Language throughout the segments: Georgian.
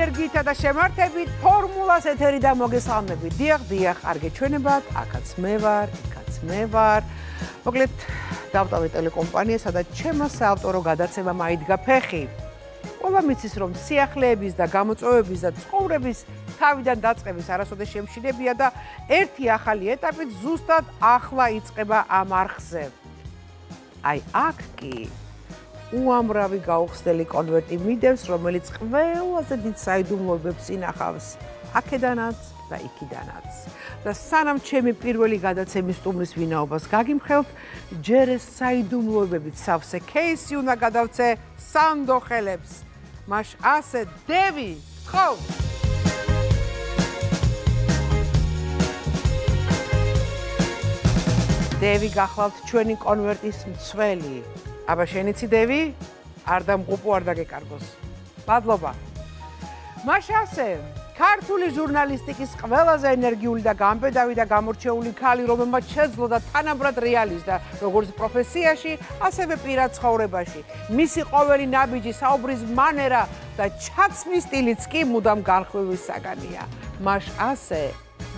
ეთერითა და შემართებით ფორმულას ეთერი და მოგესალმებით. დიახ, დიახ, კარგი ჩვენებად, აქაც მე ვარ, იქაც მე ვარ. მოკლედ დავტოვე ტელეკომპანია, სადაც ჩემო საავტორო გადაცემა მაიდგა ფეხი. ყველა მიცის რომ სიახლეების და გამოწვევების და ცხოვრების თავიდან დაწყების არასოდეს შემშინებია და ერთი ახალი ეტაპი ზუსტად ახლა იწყება ამ არხზე. აი აქ კი უამრავი გაუხსნელი კონვერტი მიდევს, რომელიც ყველაზე დიდ საიდუმლოებებს ინახავს აქედანაც და იქიდანაც. და სანამ ჩემი პირველი გადაცემის სტუმრის ვინაობას გაგიმხელთ, ჯერ ეს საიდუმლოებებით სავსე кейსი უნდა გადავცე სანდოხელებს. маш ასე დევი, ხო? დევი გახლავთ ჩვენი კონვერტის მცველი, აბა შენიცი დევი არ დამღუპო არ დაგეკარგოს. მადლობა. მაშასე ქართული ჟურნალისტიკის ყველაზე ენერგიული და გამბედავი და გამორჩეული ქალი რომელმაც შეძლო და თანაბრად რეალის და როგორც პროფესიაში ასევე პირად ცხოვრებაში. მისი ყოველი ნაბიჯი საუბრის მანერა და ჩაცმის სტილიც კი მუდამ განხილვის საგანია მაშ ასე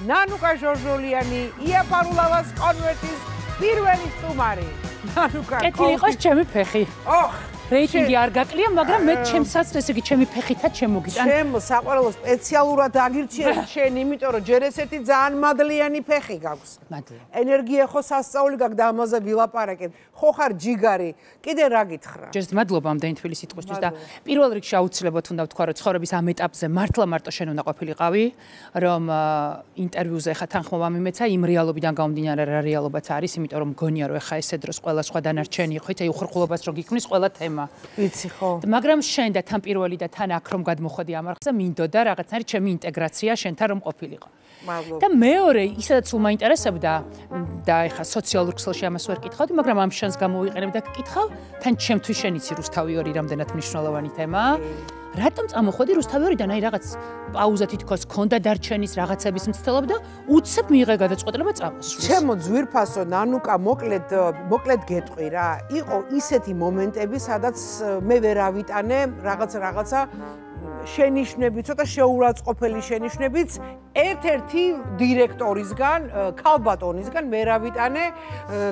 ნანუკა ჟორჟოლიანი იაპარულავას კონვერტის პირველი სტუმარი ნანუკა კეთილი იყოს ჩემი ფეხი. ოხ რეიტინგი არ გაკლია, მაგრამ მე ჩემსაც ესე იგი ჩემი ფეხითაც შემოგიტან. ჩემ საყვალო სპეციალურად აგირჩიე შენ, იმიტომ რომ ჯერ ესეთი ძალიან მადლიანი ფეხი გაქვს. მადლი. ენერგია ხო სასწაული გაქვს და ამაზე ვილაპარაკებ. ხო ხარ ჯიგარი? კიდე რა გითხრა? ჯერ მადლობა ამდენი თბილი სიტყვისთვის და პირველ რიგში აუცილებლად უნდა ვთქვა, რომ ცხოვრების ამ ეტაპზე მართლა მარტო შენ უნდა ყოფილიყავი, რომ ინტერვიუზე ხა თანხმობა მიმეცა იმ რეალობიდან გამომდინარე რა რეალობაც არის, იმიტომ რომ მგონია რომ ხა ესე დროს ყველა სხვა დანარჩენი ხო, იცი უხურხულობას რო გიქმნის ყველა თემა თემა. ვიცი ხო. მაგრამ შენ და თან პირველი და თან აქ რომ გადმოხდი ამ არხზე, მინდოდა რაღაცნაირი ჩემი ინტეგრაცია შენთან რომ ყოფილიყო. მადლობა. და მეორე, ისაც უ მაინტერესებდა და ეხა სოციალურ ქსელში ამას ვერ კითხავდი, მაგრამ ამ შანს გამოვიყენებ და გკითხავ, თან ჩემთვის შენ იცი რუსთავი ორი რამდენად მნიშვნელოვანი თემაა. რატომ წამოხვედი რუსთავიორიდან აი რაღაც პაუზა თითქოს ქონდა დარჩენის რაღაცების მცდელობა და უცებ მიიღე გადაწყვეტილება წამოსვლის. ჩემო ძვირფასო ნანუკა მოკლედ მოკლედ გეტყვი რა. იყო ისეთი მომენტები, სადაც მე ვერ ავიტანე რაღაც რაღაცა შენიშნები, ცოტა შეურაცხყოფელი შენიშნებიც ერთ-ერთი დირექტორისგან, ქალბატონისგან მერავიტანე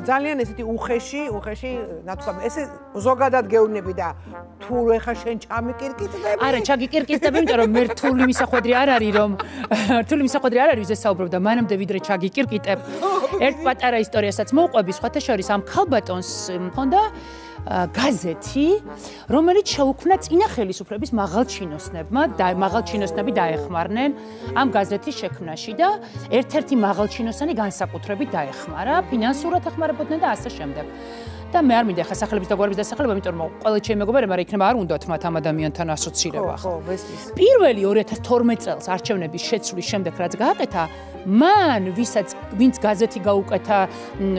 ძალიან ესეთი უხეში, უხეში, ნათქვა, ესე ზოგადად გეუბნები და თუ ეხა შენ ჩამიკირკიტდები? არა, ჩაგიკირკიტდები, იმიტომ რომ მე რთული მისახვედრი არ არის, რომ რთული მისახვედრი არ არის, ეს საუბრობ და მანამდე ვიდრე ჩაგიკირკიტებ. ერთ პატარა ისტორიასაც მოუყვები, სხვათა შორის ამ ქალბატონს მქონდა გაზეთი, რომელიც შეუქმნა წინა ხელისუფლების მაღალჩინოსნებმა და მაღალჩინოსნები დაეხმარნენ ამ გაზეთის შექმნაში და ერთ-ერთი მაღალჩინოსანი განსაკუთრებით დაეხმარა, ფინანსურად ეხმარებოდნენ და ასე შემდეგ. და მე არ მინდა ხა სახელების და გვარების დასახელება, იმიტომ რომ ყველა ჩემი მეგობრებმა რა იქნება არ უნდათ მათ ამ ადამიანთან ასოცირება. ხო, ხო, ვესმის. პირველი 2012 წელს არჩევნების შეცვლის შემდეგ რაც გააკეთა, მან ვისაც ვინც გაზეთი გაუკეთა,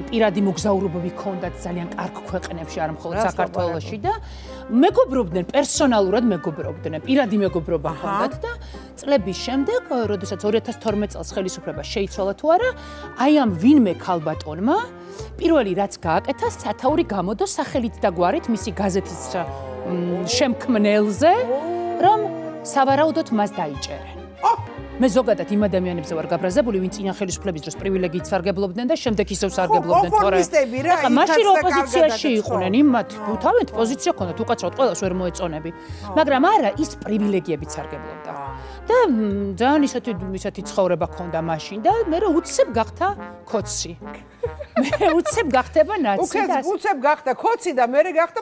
პირადი მოგზაურობები ჰქონდათ ძალიან კარგ ქვეყნებში, არ მხოლოდ საქართველოში და მეგობრობდნენ პერსონალურად მეგობრობდნენ, პირადი მეგობრობა ჰქონდათ და წლების შემდეგ, როდესაც 2012 წელს ხელისუფლება შეიცვალა თუ არა, აი ამ ვინმე ქალბატონმა პირველი რაც გააკეთა, სათაური გამოდო სახელით და გვარით მისი გაზეთის შემქმნელზე, რომ სავარაუდოდ მას დაიჭერენ. მე ზოგადად იმ ადამიანებზე ვარ გაბრაზებული, ვინც წინა ხელისუფლების დროს პრივილეგიით სარგებლობდნენ და შემდეგ ისევ სარგებლობდნენ, თორე ახლა მაშინ ოპოზიციაში იყვნენ, იმათ თავით პოზიცია ქონდათ, უკაცრავად ყველას ვერ მოეწონები. მაგრამ არა, ის პრივილეგიებით სარგებლობდა. და ძალიან ისეთი ისეთი ცხოვრება ქონდა მაშინ და მე რა უცებ გახდა კოცი. მე უცებ გახდება ნაცი და უცებ გახდა კოცი და მე გახდა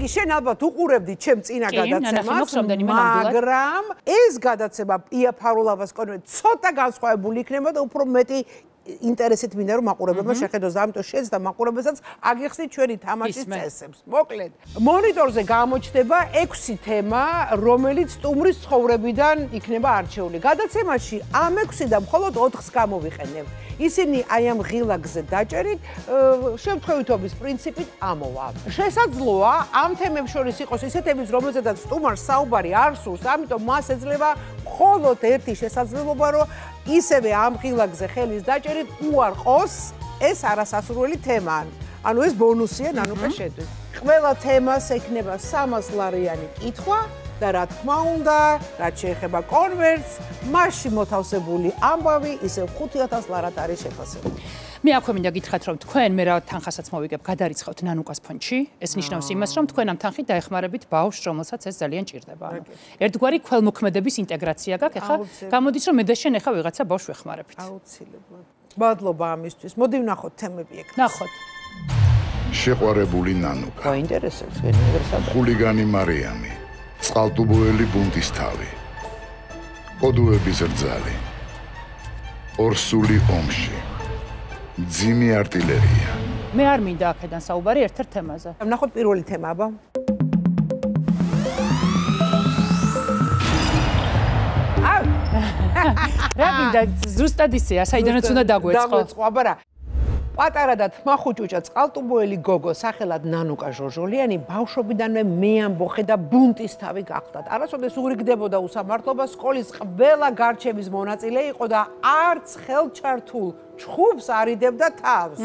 კი შენ ალბათ უყურებდი ჩემ წინა გადაცემას მაგრამ ეს გადაცემა ია ფარულავას კონვე ცოტა განსხვავებული იქნება და უფრო მეტი ინტერესით მინდა რომ მაყურებელმა შეხედოს ამიტომ შენს და მაყურებელსაც აგიხსნით ჩვენი თამაშის წესებს. მოკლედ, მონიტორზე გამოჩნდება 6 თემა, რომელიც სტუმრის ცხოვრებიდან იქნება არჩეული. გადაცემაში ამ 6-დან მხოლოდ 4-ს გამოვიყენებ. ისინი აი ამ ღილაგზე დაჭერით შემთხვევითობის პრინციპით ამოვა. შესაძლოა ამ თემებს შორის იყოს ისეთების, რომელზედაც სტუმარს საუბარი არ სურს, ამიტომ მას ეძლევა მხოლოდ ერთი შესაძლებლობა, რომ ისევე ამ ღილაგზე ხელის დაჭერით უარყოს ეს არასასურველი თემა. ანუ ეს ბონუსია ნანუკა შეთვის. ყველა თემას ექნება 300 ლარიანი კითხვა და რა თქმა უნდა, რაც შეეხება კონვერტს, მასში მოთავსებული ამბავი ისე 5000 ლარად არის შეფასებული. მე აქვე მინდა გითხრათ, რომ თქვენ მე რა თანხასაც მოვიგებ, გადარიცხავთ ნანუკას ფონდში. ეს ნიშნავს იმას, რომ თქვენ ამ თანხით დაეხმარებით ბავშვს, რომელსაც ეს ძალიან ჭირდება. ანუ ერთგვარი ქველმოქმედების ინტეგრაცია გაქვს, ეხლა გამოდის რომ მე და შენ ეხლა ვიღაცა ბავშვს ვეხმარებით. აუცილებლად. მადლობა ამისთვის. მოდი ვნახოთ თემები ეგ. ნახოთ. შეყვარებული ნანუკა. გაინტერესებს ვინ ეგრესადა. ხულიგანი მარიამი. წყალტუბოელი ბუნდის თავი. კოდუების რძალი. ორსული ომში. ძიმი артиლერია. მე არ მინდა აქედან საუბარი ერთ-ერთ თემაზე. ვნახოთ პირველი თემა, აბა. რა გინდა ზუსტად ისეა, საიდანაც უნდა დაგვეწყო. დაგვეწყო, აბა რა. პატარა და თმახუჭუჭა წყალტუბოელი გოგო სახელად ნანუკა ჟორჟოლიანი ბავშვობიდანვე მე ამბოხე და ბუნტის თავი გახდათ. არასოდეს ურიგდებოდა უსამართლობა, სკოლის ყველა გარჩევის მონაწილე იყო და არც ხელჩართულ ჩხუბს არიდებდა თავს.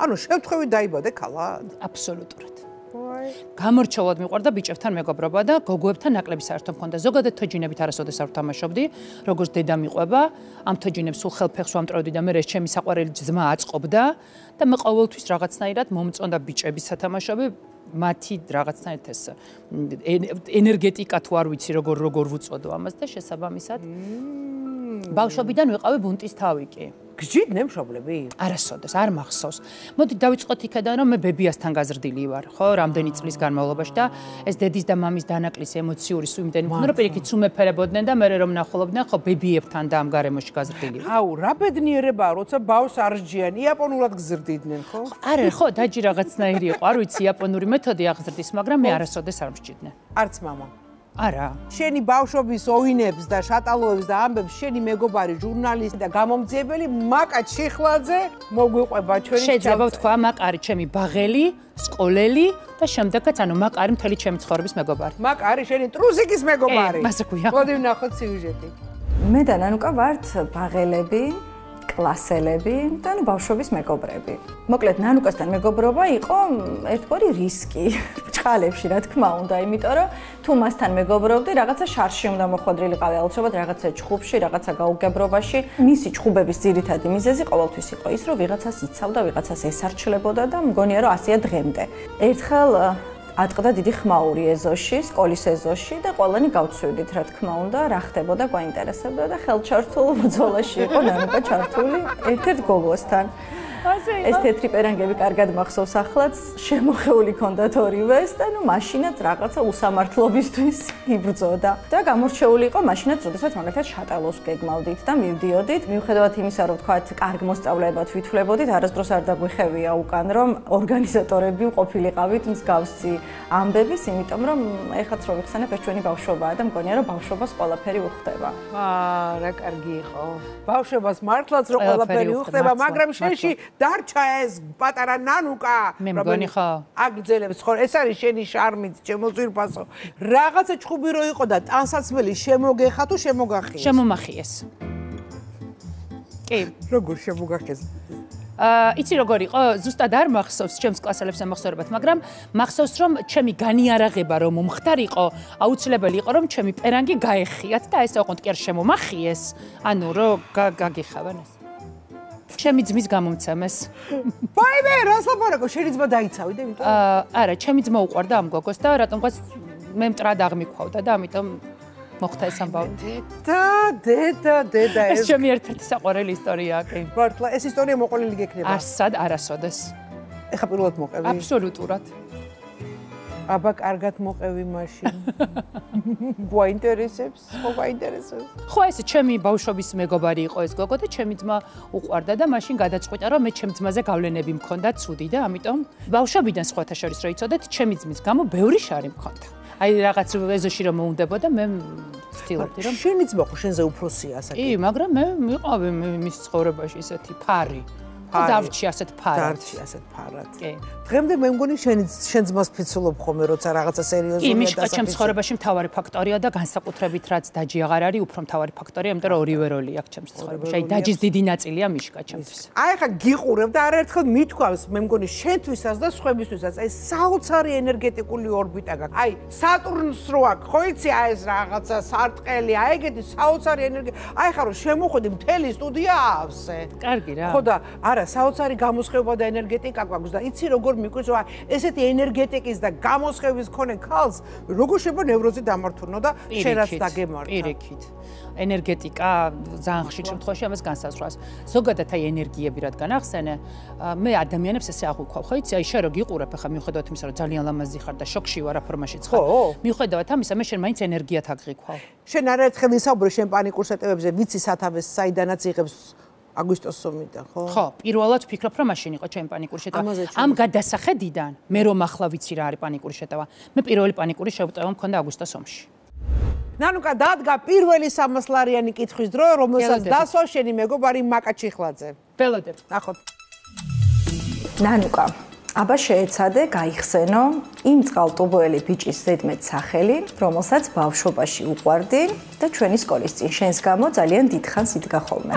ანუ შევთხოვი დაიბადე ქალად. აბსოლუტურად. გამორჩეულად მიყვარდა ბიჭებთან მეგობრობა და გოგოებთან ნაკლები საერთო მქონდა. ზოგადად თოჯინებით არასოდეს არ ვთამაშობდი, როგორც დედა მიყვება, ამ თოჯინებს სულ ხელფეხს ვამტროდი და მე ეს ჩემი საყვარელი ძმა აწყობდა და მე ყოველთვის რაღაცნაირად მომწონდა ბიჭების სათამაშოები. მათი რაღაცნაირად ეს ენერგეტიკა თუ არ ვიცი როგორ როგორ ვუწოდო ამას და შესაბამისად ბავშვობიდან ვიყავი ბუნტის თავი კი. გჯიდნენ მშობლები? არასოდეს, არ მახსოვს. მოდი დავიწყოთ იქიდან, რომ მე ბებიასთან გაზრდილი ვარ, ხო, რამდენი წლის განმავლობაში და ეს დედის და მამის დანაკლის ემოციური სუიმდენი მქონდა, რომ პირიქით უმეფერებოდნენ და მე რომ ნახულობდნენ, ხო, ბებიებთან და ამ გარემოში გაზრდილი ვარ. აუ, რა ბედნიერებაა, როცა ბავს არ სჯიან, იაპონურად გზრდიდნენ, ხო? არა, ხო, დაჯი რაღაცნაირი იყო, არ ვიცი, იაპონური მეთოდი აღზრდის, მაგრამ მე არასოდეს არ მსჯიდნენ. არც მამა. არა. შენი ბავშვობის ოინებს და შატალოებს და ამბებს შენი მეგობარი ჟურნალისტი და გამომძიებელი მაკა ჩიხლაძე მოგვიყვება ჩვენი შეიძლება ვთქვა მაკარი ჩემი ბაღელი, სკოლელი და შემდეგაც ანუ მაკარი მთელი ჩემი ცხოვრების მეგობარი. მაკარი შენი ტრუსიკის მეგობარი. კი, მასე ქვია. მოდი ვნახოთ სიუჟეტი. მე და ნანუკა ვართ ბაღელები, კლასელები და ნუ ბავშვობის მეგობრები. მოკლედ ნანუკასთან მეგობრობა იყო ერთგვარი რისკი ბრჭყალებში, რა თქმა უნდა, იმიტომ რომ თუ მასთან მეგობრობდი, რაღაცა შარში უნდა მოხვედრილიყავი აუცილებლად რაღაცა ჩხუბში, რაღაცა გაუგებრობაში. მისი ჩხუბების ძირითადი მიზეზი ყოველთვის იყო ის, რომ ვიღაცას იცავდა, ვიღაცას ესარჩლებოდა და მგონია რომ ასეა დღემდე. ერთხელ ატყდა დიდი ხმაური ეზოში, სკოლის ეზოში და ყველანი გავცვიდით, რა თქმა უნდა, რა ხდებოდა, გვაინტერესებდა და ხელჩართულ ბრძოლაში იყო ნანუკა ჩართული ერთ-ერთ გოგოსთან. ეს თეთრი პერანგები კარგად მახსოვს ახლაც, შემოხეული ქონდათ ორივეს და ნუ მაშინაც რაღაცა უსამართლობისთვის იბრძოდა. და გამორჩეული იყო მაშინაც, როდესაც მაგალითად შატალოს გეგმავდით და მივდიოდით. მიუხედავად იმისა, რომ თქვათ, კარგ მოსწავლეებად ვითვლებოდით, არასდროს არ დაგვიხევია უკან, რომ ორგანიზატორები ყოფილიყავით მსგავსი ამბების, იმიტომ რომ ეხაც რო ვიხსენებ, ეს ჩვენი ბავშვობაა და მგონია, რომ ბავშვობას ყველაფერი უხდება. აა, რა კარგი იყო. ბავშვობას მართლაც რო ყველაფერი უხდება, მაგრამ შენში დარჩა ეს პატარა ნანუკა მე მგონი ხო აგძელებს ხო ეს არის შენი შარმით ჩემოძირფასო რაღაცა ჩხუბი რო იყო და ტანსაცმელი შემოგეხა თუ შემოგახიეს? შემომახიეს. კი. როგორ შემოგახიეს? აა იცი როგორ იყო? ზუსტად არ მახსოვს ჩემს კლასელებს ამახსოვრებათ მაგრამ მახსოვს რომ ჩემი განიარაღება რომ მომხდარიყო აუცილებელი იყო რომ ჩემი პერანგი გაეხიათ და ეს ოღონდ კი არ შემომახიეს. ანუ რომ გაგიხავენ ეს ჩემი ძმის გამომცემეს. ვაიმე, რას ლაპარაკო, შენი ძმა დაიცავი და იმიტომ? აა, არა, ჩემი ძმა უყვარდა ამ გოგოს და რატომღაც მე მტრად აღმიქვავდა და ამიტომ მოხდა ეს ამბავი. დედა, დედა, დედა ეს ჩემი ერთ-ერთი საყვარელი ისტორიაა, კი. მართლა, ეს ისტორია მოყოლილი გექნება. არსად, არასოდეს. ეხა პირველად მოყევი? აბსოლუტურად. აბა კარგად მოყევი მაშინ. გვაინტერესებს, ხო გვაინტერესებს. ხო ეს ჩემი ბავშვობის მეგობარი იყო ეს გოგო და ჩემი ძმა უყვარდა და მაშინ გადაწყვიტა რომ მე ჩემ ძმაზე გავლენები მქონდა ცუდი და ამიტომ ბავშვობიდან სხვათა შორის რო იცოდეთ, ჩემი ძმის გამო ბევრი შარი მქონდა. აი რაღაც ეზოში რომ მოუნდებოდა მე ვთილობდი რომ შენი ძმა ხო შენზე უფროსია ასაკი. კი, მაგრამ მე მიყავი მის ცხოვრებაში ესეთი ფარი. ფარი. დარჩი ასეთ ფარად. დარჩი ასეთ ფარად. კი. დღემდე მე მგონი შენ შენ ძმას ფიცულობ ხოლმე როცა რაღაცა სერიოზულია კი, მიშკა ჩემ ცხოვრებაში მთავარი ფაქტორია და განსაკუთრებით რაც დაჯი აღარ არის, უფრო მთავარი ფაქტორია, იმიტომ რომ ორივე როლი აქვს ჩემ ცხოვრებაში. აი დაჯის დიდი ნაწილია მიშკა ჩემთვის. აი ხა გიყურებ და არაერთხელ მithქვავს მე მგონი შენთვისაც და სხვებისთვისაც აი საოცარი ენერგეტიკული ორბიტა გაქვს. აი სატურნს რო აქვს, ხო იცი აი ეს რაღაცა სარტყელი, აი ეგეთი საოცარი ენერგია. აი ხა რომ შემოხვედი მთელი სტუდია ავსე. კარგი რა. ხო და არა, საოცარი გამოსხება და ენერგეტიკა გვაქვს და იცი როგორ მიკვირს რა ესეთი ენერგეტიკის და გამოსხების მქონე ქალს როგორ შეიძლება ნევროზი დამართუნო და შენაც დაგემართა. პირიქით. ენერგეტიკა ძალიან ხშირ შემთხვევაში ამას განსაზღვრავს. ზოგადად აი ენერგიები რადგან ახსენე, მე ადამიანებს ესე აღვიქვავ, ხო იცი, აი შენ რო გიყურებ ახლა მიუხედავად იმისა, რომ ძალიან ლამაზი ხარ და შოქში ვარ აფორმაშიც ხარ. მიუხედავად ამისა, მე შენ მაინც ენერგიათ აგღიქვავ. შენ არაერთხელ ისაუბრე შენ პანიკურ შეტევებზე, ვიცი სათავეს საიდანაც იღებს აგვისტოს ომიდან, ხო? ხო, პირველად ვფიქრობ, რომ მაშინ იყო ჩემი პანიკური შეტევა. ამ გადასახედიდან მე რომ ახლა ვიცი რა არის პანიკური შეტევა. მე პირველი პანიკური შეტევა მქონდა აგვისტოს ომში. ნანუკა დადგა პირველი 300 ლარიანი კითხვის დრო, რომელსაც დასვა შენი მეგობარი მაკა ჩიხლაძე. ველოდებ. ნახოთ. ნანუკა აბა შეეცადე გაიხსენო იმ წყალტუბოელი ბიჭის ზედმეტ სახელი, რომელსაც ბავშვობაში უყვარდი და ჩვენი სკოლის წინ შენს გამო ძალიან დიდხანს იდგა ხოლმე.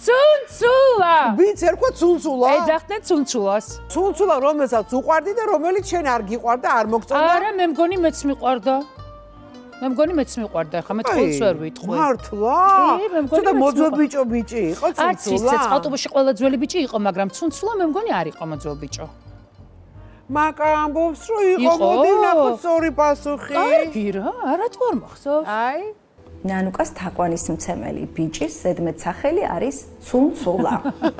ცუნცულა. ვინც ერქვა ცუნცულა? ეძახდნენ ცუნცულას. ცუნცულა რომელსაც უყვარდი და რომელიც შენ არ გიყვარდა, არ მოგწონდა? არა, მე მგონი მეც მიყვარდა. მე მგონი მეც მიყვარდა, ხა მე თქოს ვერ ვიტყვი. მართლა? კი, მე მგონი ცოტა მოძველ ბიჭო ბიჭი იყო ცუნცულა. არც ის წყალტუბოში ყველა ძველი ბიჭი იყო, მაგრამ ცუნცულა მე მგონი არ იყო მოძველ ბიჭო. მაკა ამბობს რომ იყო, მოდი ნახოთ სწორი პასუხი. კარგი რა, არა თუ არ მახსოვს. აი ნანუკას თაყვანის მცემელი ბიჭის ზედმეტ სახელი არის ცუნცულა.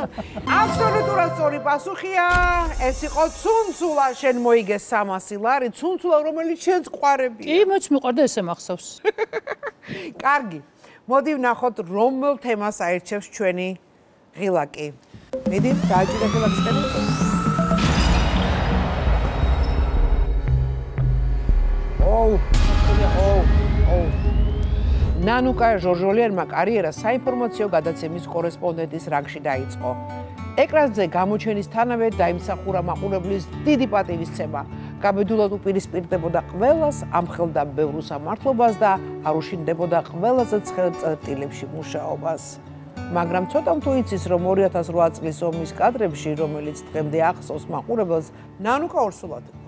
აბსოლუტურად სწორი პასუხია. ეს იყო ცუნცულა, შენ მოიგე 300 ლარი, ცუნცულა, რომელიც შენს ყვარებია. კი, მეც მიყვარდა ესე მახსოვს. კარგი. მოდი ვნახოთ რომელ თემას აირჩევს ჩვენი ღილაკი. მიდი, დააჭირე ღილაკის თემა. ოუ, ოუ, ოუ. ნანუკა ჟორჟოლიანმა კარიერა საინფორმაციო გადაცემის კორესპონდენტის რანგში დაიწყო. ეკრანზე გამოჩენისთანავე დაიმსახურა მაყურებლის დიდი პატივისცემა. გაბედულად უპირისპირდებოდა ყველას, ამხელდა ბევრ სამართლობას და არ უშინდებოდა ყველაზე ცხელ წერტილებში მუშაობას. მაგრამ ცოტა თუ იცის, რომ 2008 წლის ომის კადრებში, რომელიც დღემდე ახსოვს მაყურებელს, ნანუკა ორსულად იყო.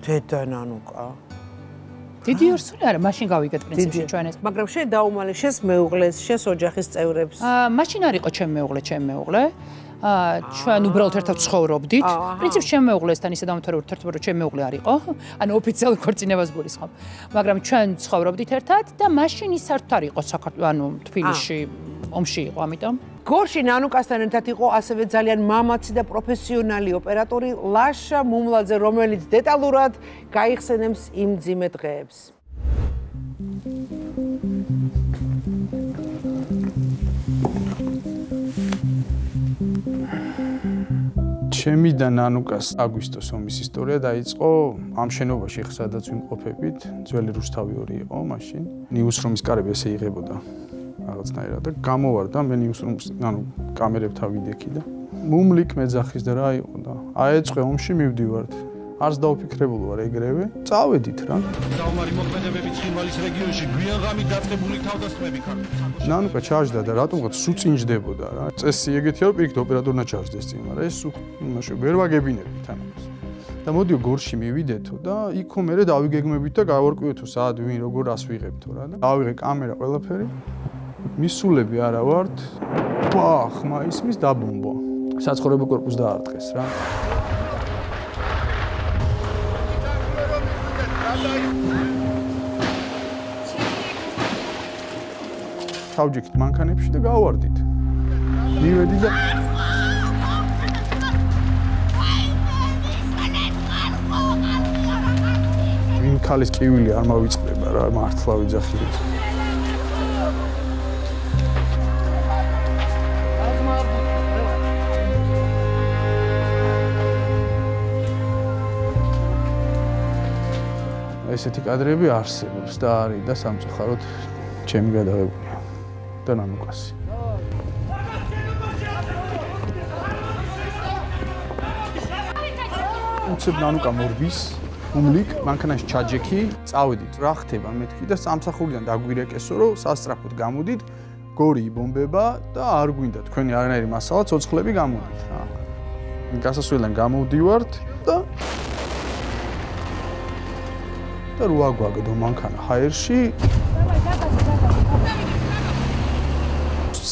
დედა ნანუკა დიდი ორსული არა, მაშინ გავიგეთ პრინციპში ჩვენ ეს. მაგრამ შენ დაუმალე შენს მეუღლეს, შენს ოჯახის წევრებს. აა, მაშინ არ იყო ჩემ მეუღლე, ჩემ მეუღლე. აა, ჩვენ უბრალოდ ერთად ცხოვრობდით. პრინციპში ჩემ მეუღლესთან ისე დამთავრდა ურთიერთობა, რომ ჩემ მეუღლე არ იყო. ანუ ოფიციალურ ქორწინებას გულისხმობ. მაგრამ ჩვენ ცხოვრობდით ერთად და მაშინ ის საერთოდ არ იყო საქართველოს, ანუ თბილისში ომში იყო, ამიტომ. გორში ნანუკასთან ერთად იყო ასევე ძალიან მამაცი და პროფესიონალი ოპერატორი ლაშა მუმლაძე, რომელიც დეტალურად გაიხსენებს იმ ძიმე დღეებს. ჩემი და ნანუკას აგვისტოს ომის ისტორია დაიწყო ამ შენობაში, სადაც ვიმყოფებით, ძველი რუსთავი 2 იყო მაშინ. ნიუსრომის კარები ესე იღებოდა რაღაცნაირად და გამოვარდა. მე ნიუსრუმს ანუ კამერებთან ვიდექი და მუმლიკ მეძახის და რა იყო და აეწყე ომში მივდივართ არც დაუფიქრებული ვარ ეგრევე. წავედით რა. დაუმარი მოქმედებები ცხინვალის რეგიონში გვიან ღამით დაწყებული თავდასხმები ქართულ. ნანუკა ჩაჯდა და რატომღაც სუ წინჯდებოდა რა. წესი ეგეთია რომ პირიქით ოპერატორნა ჩაჯდეს წინ, მაგრამ ეს სუ იმაში ვერ ვაგებინებით თანამს. და მოდიო გორში მივიდეთო და იქო მე დავიგეგმებით და გავარკვიეთო სად ვინ როგორ რას ვიღებთო რა და ავიღე კამერა ყველაფერი მისულები არა ვართ ბახ მაისმის დაბომბა საცხოვრებო корпуს დაარტყეს რა თავჯიქით მანქანებში და გავარდით. მივედი და ვინ ქალის კივილი არ მოვიწყდება რა, მართლა ვიძახილეთ. ესეთი კადრები არსებობს და არის და სამწუხაროდ ჩემი გადაღებულია და ნამოკასი. უცებ ნანუკა მორბის უმლიკ მანქანაში ჩაჯექი, წავედით რა ხდება მეთქი და სამსახურიდან დაგვირეკესო, რომ სასტრაფოდ გამოდით, გორი იბომბება და არ გვინდა თქვენი არანაირი მასალა, ცოცხლები გამოდით რა. გასასვლელიდან გამოვდივართ და და რო აგვაგდო მანქანა ჰაერში.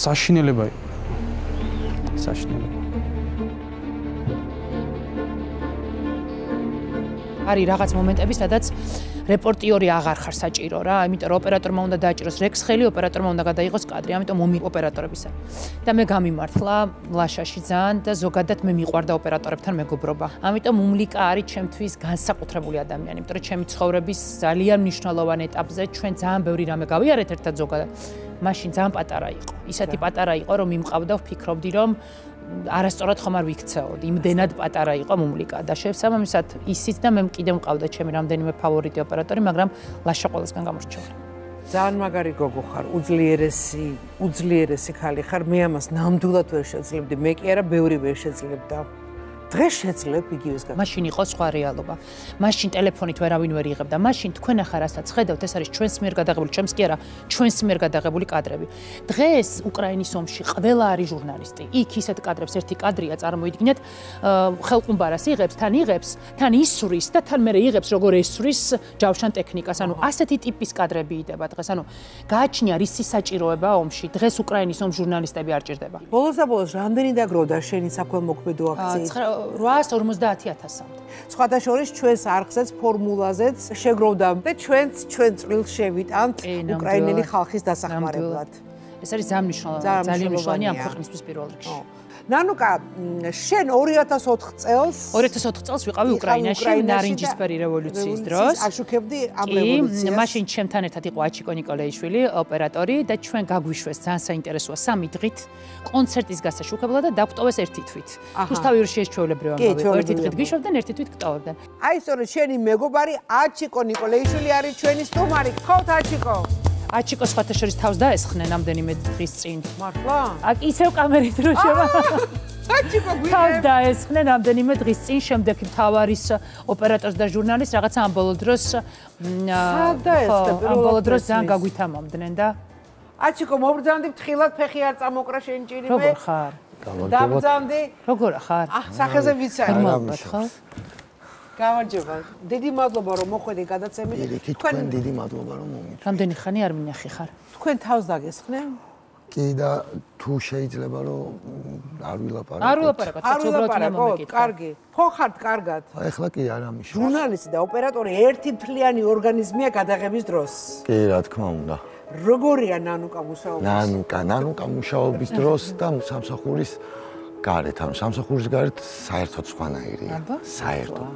საშინელება საშინელება. არის რაღაც მომენტები, სადაც რეპორტიორი აღარ ხარ საჭირო რა, იმიტომ რომ ოპერატორმა უნდა დააჭიროს რექს ხელი, ოპერატორმა უნდა გადაიღოს კადრი, ამიტომ მომი ოპერატორებისა. და მე გამიმართლა ლაშაში ძალიან და ზოგადად მე მიყვარდა ოპერატორებთან მეგობრობა. ამიტომ უმლიკა არის ჩემთვის განსაკუთრებული ადამიანი, იმიტომ რომ ჩემი ცხოვრების ძალიან მნიშვნელოვან ეტაპზე ჩვენ ძალიან ბევრი რამე გავიარეთ ერთად ზოგადად. მაშინ ძალიან პატარა იყო. ისეთი პატარა იყო, რომ მიმყავდა ვფიქრობდი, რომ არასწორად ხომ არ ვიქცეოდ. იმდენად პატარა იყო მუმლიკა და შესაბამისად ისიც და მე კიდე მყავდა ჩემი რამდენიმე ფავორიტი ოპერატორი, მაგრამ ლაშა ყველასგან გამორჩეული. ძალიან მაგარი გოგო ხარ, უძლიერესი, უძლიერესი ხალი ხარ. მე ამას ნამდვილად ვერ შეძლებდი. მე კი არა, ბევრი ვერ შეძლებდა. დღეს შეძლებ იგივეს გაკეთება. მაშინ იყო სხვა რეალობა. მაშინ ტელეფონით ვერავინ ვერ იღებდა. მაშინ თქვენ ახლა რასაც ხედავთ, ეს არის ჩვენს მიერ გადაღებული, ჩემს კი არა, ჩვენს მიერ გადაღებული კადრები. დღეს უკრაინის ომში ყველა არის ჟურნალისტი. იქ ისეთ კადრებს ერთი კადრია წარმოიდგინეთ, ხელყუმბარას იღებს, თან იღებს, თან ისვრის და თან მე იღებს როგორ ესვრის ჯავშან ტექნიკას. ანუ ასეთი ტიპის კადრები იდება დღეს. ანუ გააჩნია რისი საჭიროება ომში. დღეს უკრაინის ომ ჟურნალისტები არ ჭირდება. ბოლოს და ბოლოს რამდენი დაგროვდა შენი საქველმოქმედო აქცია? 850.000-მდე. სხვათა შორის ჩვენს არხზეც ფორმულაზეც შეგროვდა და ჩვენც ჩვენ წვრილ შევიტანთ უკრაინელი ხალხის დასახმარებლად. ეს არის ძალიან მნიშვნელოვანი, ძალიან მნიშვნელოვანი ამ ქვეყნისთვის პირველ რიგში. ნანუკა, შენ 2004 წელს 2004 წელს ვიყავი უკრაინაში ნარინჯისფერი რევოლუციის დროს. აშუქებდი ამ რევოლუციას. კი, მაშინ ჩემთან ერთად იყო აჩიკო ნიკოლეიშვილი, ოპერატორი და ჩვენ გაგვიშვეს ძალიან საინტერესოა სამი დღით კონცერტის გასაშუქებლად და დაგვტოვეს ერთი თვით. თუსთავი ვერ შეეჩვეულებრივ ამბავი. ერთი დღით გიშვებდნენ, ერთი თვით გტოვებდნენ. აი სწორედ შენი მეგობარი აჩიკო ნიკოლეიშვილი არის ჩვენი სტუმარი. ხოთ აჩიკო? აჩიკოს ფათაშორის თავს დაესხნენ ამდენიმე დღის წინ. მართლა? აკ ისევ კამერით რო შევა. აჩიკო გვინა. თავს დაესხნენ ამდენიმე დღის წინ, შემდეგ მთავარის ოპერატორს და ჟურნალისტს რაღაცა ამ ბოლო დროს ამ ბოლო დროს ძალიან გაგვითამამდნენ და აჩიკო მობრძანდი ფრთხილად ფეხი არ წამოკრა შენ ჭირიმე. როგორ ხარ? დაბრძანდი. როგორ ხარ? აჰ, სახეზე ვიცარი. მოგმართ ხო? გამარჯობა. დიდი მადლობა რომ მოხვედი გადაცემით. თქვენ დიდი მადლობა რომ მომიწვევთ. რამდენი ხანი არ მინახი ხარ? თქვენ თავს დაგესხნენ? კი და თუ შეიძლება რომ არ ვილაპარაკო. არ ვილაპარაკო, არ ვილაპარაკო. კარგი. ხო ხართ კარგად? ახლა კი არ ამიშვა. ჟურნალისტი და ოპერატორი ერთი ფლიანი ორგანიზმია გადაღების დროს. კი, რა თქმა უნდა. როგორია ნანუკა მუშაობის? ნანუკა, ნანუკა მუშაობის დროს და სამსახურის გარეთ, ანუ სამსახურის გარეთ საერთოდ სხვანაირია. საერთოდ.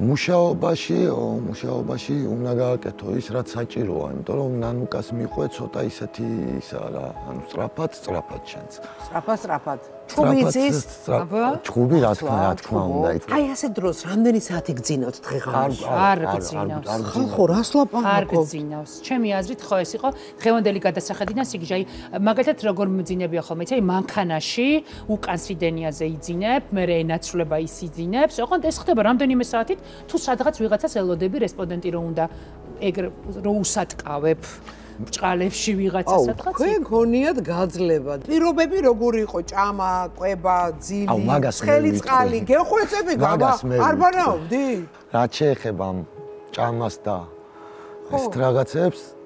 მუშაობაში, მუშაობაში უნდა გააკეთო ის, რაც საჭიროა, იმიტომ რომ ნანუკას მიყვე ცოტა ისეთი ისა რა, ანუ სწრაფად, სწრაფად შენს. სწრაფად, სწრაფად. ჩუბიცის? აბა. ჩუბი რა თქმა რა თქმა უნდა. აი ასე დროს რამდენი საათი გძინავთ დღეღამში? არ გძინავს. ხო, რას ლაპარაკობ? არ გძინავს. ჩემი აზრით ხო ეს იყო დღევანდელი გადასახედიდან სიგიჟე. აი მაგალითად როგორ მძინებია ხოლმე, იცი, მანქანაში უკან სიდენიაზე იძინებ, მე ენაცვლება ის იძინებს. ოღონდ ეს ხდება რამდენიმე საათით, თუ სადღაც ვიღაცას ელოდები რესპონდენტი რო უნდა ეგ რო უსატკავებ. ბჭყალებში ვიღაცა სადღაც. თქვენ გონიათ გაძლება. პირობები როგორი იყო? ჭამა, კვება, ძილი, ხელი წყალი, გეხვეწები გაბა? არ ბანაობდი? რა შეეხება ჭამას და ეს რაღაცებს?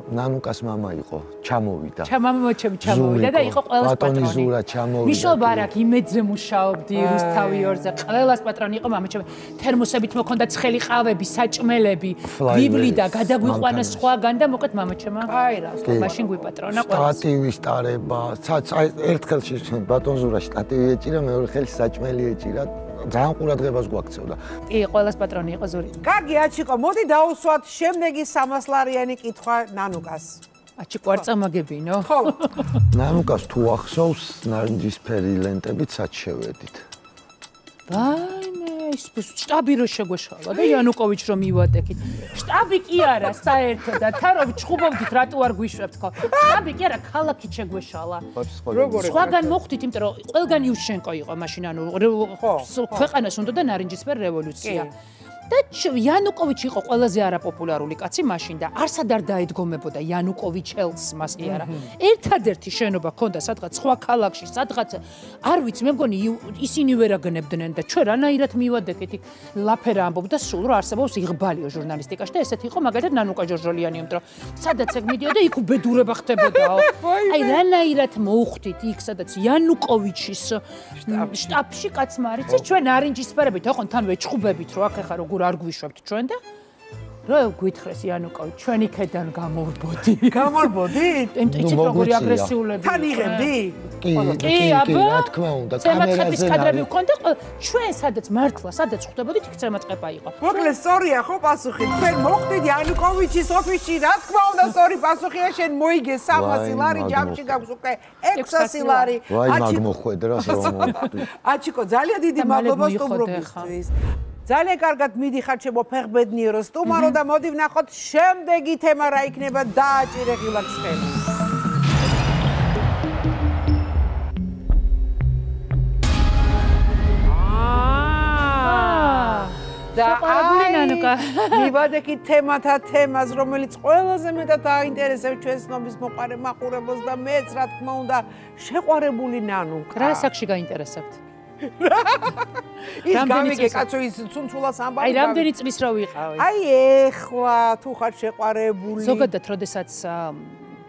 ნანუკას мама იყო, ჩამოვიდა. ჩამამა მოჩემი ჩამოვიდა და იყო ყველას პატრონი. ბატონი ზურა ჩამოვიდა. მიშობა რა, იმედზე მუშაობდი რუსთავი ორზე. ყველას პატრონი იყო мама ჩემი. თერმოსებით მოქონდა ცხელი ყავები, საჭმელები, ბიბლი და გადაგვიყვანა სხვაგან და მოკეთ мама ჩემა. აი რა, მაშინ გვიპატრონა ყველას. სტატივი სტარება, ერთხელ ბატონ ზურა სტატივი ეჭირა, მეორე ხელში საჭმელი ეჭირა. ძალიან ყურადღებას გვაქცევდა. კი, ყოველას პატრონი იყო ზური. კარგი, აჩიკო, მოდი დაუსვათ შემდეგი 300 ლარიანი კითხვა ნანუკას. აჩიკო არ წამაგებინო? ხო. ნანუკას თუ ახსოვს ნარინჯისფერი ლენტებით სად შევედით? ვაიმე. აი ის შტაბი რო შეგვეშალა და იანუკოვიჩ რომ მივატეკით. შტაბი კი არა, საერთოდ და თან რომ ჩხუბობდით რატო არ გვიშვებთ ხო? შტაბი კი არა, ქალაქი შეგვეშალა. როგორ სხვაგან მოხვდით, იმიტომ რომ ყველგან იუშენკო იყო მაშინ ანუ ქვეყანას უნდა და ნარინჯისფერ რევოლუცია. და იანუკოვიჩი იყო ყველაზე არაპოპულარული კაცი მაშინ და არსად არ დაედგომებოდა იანუკოვიჩელს მას კი არა. ერთადერთი შენობა ქონდა სადღაც სხვა ქალაქში, სადღაც არ ვიცი, მე მგონი ისინი ვერ აგნებდნენ და ჩვენ რანაირად მივადექით იქ ლაფერა ამბობდა სულ რომ არსებობს იღბალიო ჟურნალისტიკაში და ესეთი იყო მაგალითად ნანუკა ჯორჯოლიანი იმიტომ რომ სადაც ეგ მიდიოდა იქ უბედურება ხდებოდაო. აი რანაირად მოუხდით იქ სადაც იანუკოვიჩის შტაბში კაცმა არის ჩვენ არინჯისფერებით ოღონდ თან ვეჩხუბებით რომ აქ ახლა როგორ არ გვიშვებთ ჩვენ და რა გვითხრეს იანუკო ჩვენი ქედან გამორბოდი გამორბოდი ტემტიჩი როგორი აგრესიულები თან იღებდი კი კი კი რა თქმა უნდა კამერაზე კადრები ვქონდა ჩვენ სადაც მართლა სადაც ხვდებოდით იქ ცემატყება იყო მოკლედ სწორია ხო პასუხი თქვენ მოხდით იანუკოვიჩის ოფისში რა თქმა უნდა სწორი პასუხია შენ მოიგე 300 ლარი ჯამში გაქვს უკვე 600 ლარი ვაი მაგ მოხვედრა რომ აჩიკო ძალიან დიდი მადლობა სტუმრობისთვის ძალიან კარგად მიდიხარ ჩემო ფეხბედნიერო სტუმარო და მოდი ვნახოთ შემდეგი თემა რა იქნება დააჭირე ღილაკს ხელი. და აი ნანუკა მივადექი თემათა თემას რომელიც ყველაზე მეტად აინტერესებს ჩვენს ნობის მოყარე მაყურებელს და მეც რა თქმა უნდა შეყვარებული ნანუკა რა საკში გაინტერესებთ ის გამიგე კაცო ის ცუნცულას ამბავი. აი რამდენი წლის რა ვიყავი? აი ეხლა თუ ხარ შეყარებული. ზოგადად, როდესაც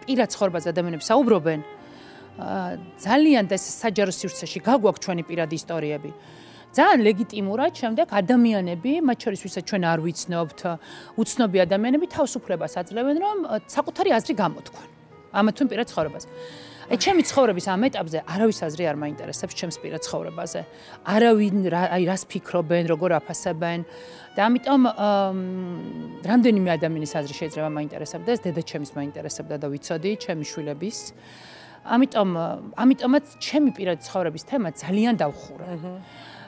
პირად ცხოვრებაზე ადამიანებს საუბრობენ, ძალიან და საჯარო სივრცეში გაგვაქვს ჩვენი პირადი ისტორიები. ძალიან ლეგიტიმურად შემდეგ ადამიანები, მათ შორის ვისაც ჩვენ არ ვიცნობთ, უცნობი ადამიანები თავისუფლებას აძლევენ, რომ საკუთარი აზრი გამოთქვან. ამათ თუ პირად ცხოვრებაზე. აი ჩემი ცხოვრების ამ ეტაპზე არავის აზრი არ მაინტერესებს ჩემს პირად ცხოვრებაზე. არავინ აი რას ფიქრობენ, როგორ აფასებენ და ამიტომ რამდენიმე ადამიანის აზრი შეიძლება მაინტერესებდეს, დედა ჩემის მაინტერესებდა და ვიცოდი ჩემი შვილების. ამიტომ ამიტომაც ჩემი პირად ცხოვრების თემა ძალიან დავხურა. აჰა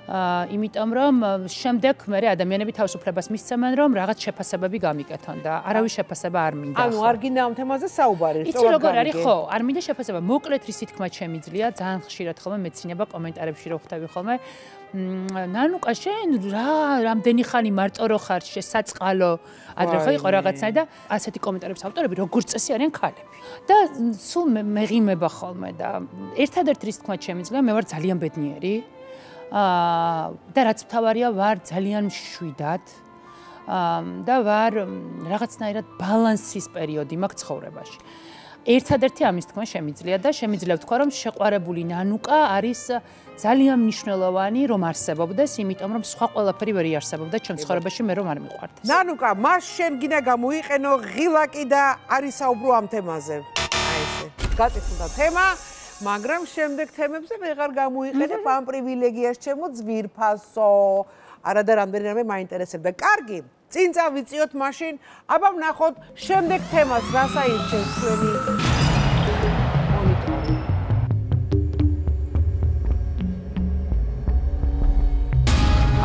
იმიტომ რომ შემდეგ მე ადამიანები თავისუფლებას მისცემენ რომ რაღაც შეფასებები გამიკეთონ და არავის შეფასება არ მინდა. ანუ არ გინდა ამ თემაზე საუბარი, სწორად. იცი როგორ არის ხო? არ მინდა შეფასება. მოკლედ რის თქმა შემიძლია, ძალიან ხშირად ხოლმე მეცინება კომენტარებში რო ხვდები ხოლმე. ნანუკა შენ რა რამდენი ხანი მარტო რო ხარ შესაწყალო ადრე ხო იყო რაღაცნაირ და ასეთი კომენტარების ავტორები როგორც წესი არიან ქალები და სულ მეღიმება ხოლმე და ერთადერთი რის თქმა შემიძლია მე ვარ ძალიან ბედნიერი და რაც თავარია ვარ ძალიან შვიდად და ვარ რაღაცნაირად ბალანსის პერიოდი მაქვს ცხოვრებაში. ერთადერთი ამის თქმა შემიძლია და შემიძლია ვთქვა რომ შეყვარებული ნანუკა არის ძალიან მნიშვნელოვანი რომ არსებობდეს, იმიტომ რომ სხვა ყველაფერი ვერ იარსებობდა ჩემ ცხოვრებაში მე რომ არ მიყვარდეს. ნანუკა, მას შენ გინდა გამოიყენო ღილაკი და არის საუბრო ამ თემაზე. აი ესე. გაწიწდა თემა. მაგრამ შემდეგ თემებზე ვეღარ გამოიყენებ ამ პრივილეგიას ჩემო ძვირფასო. არა და რამდენიმე მაინტერესებდა. კარგი, წინ წავიწიოთ მაშინ. აბა ვნახოთ შემდეგ თემას, რას აირჩევს ჩვენი მონიტორი.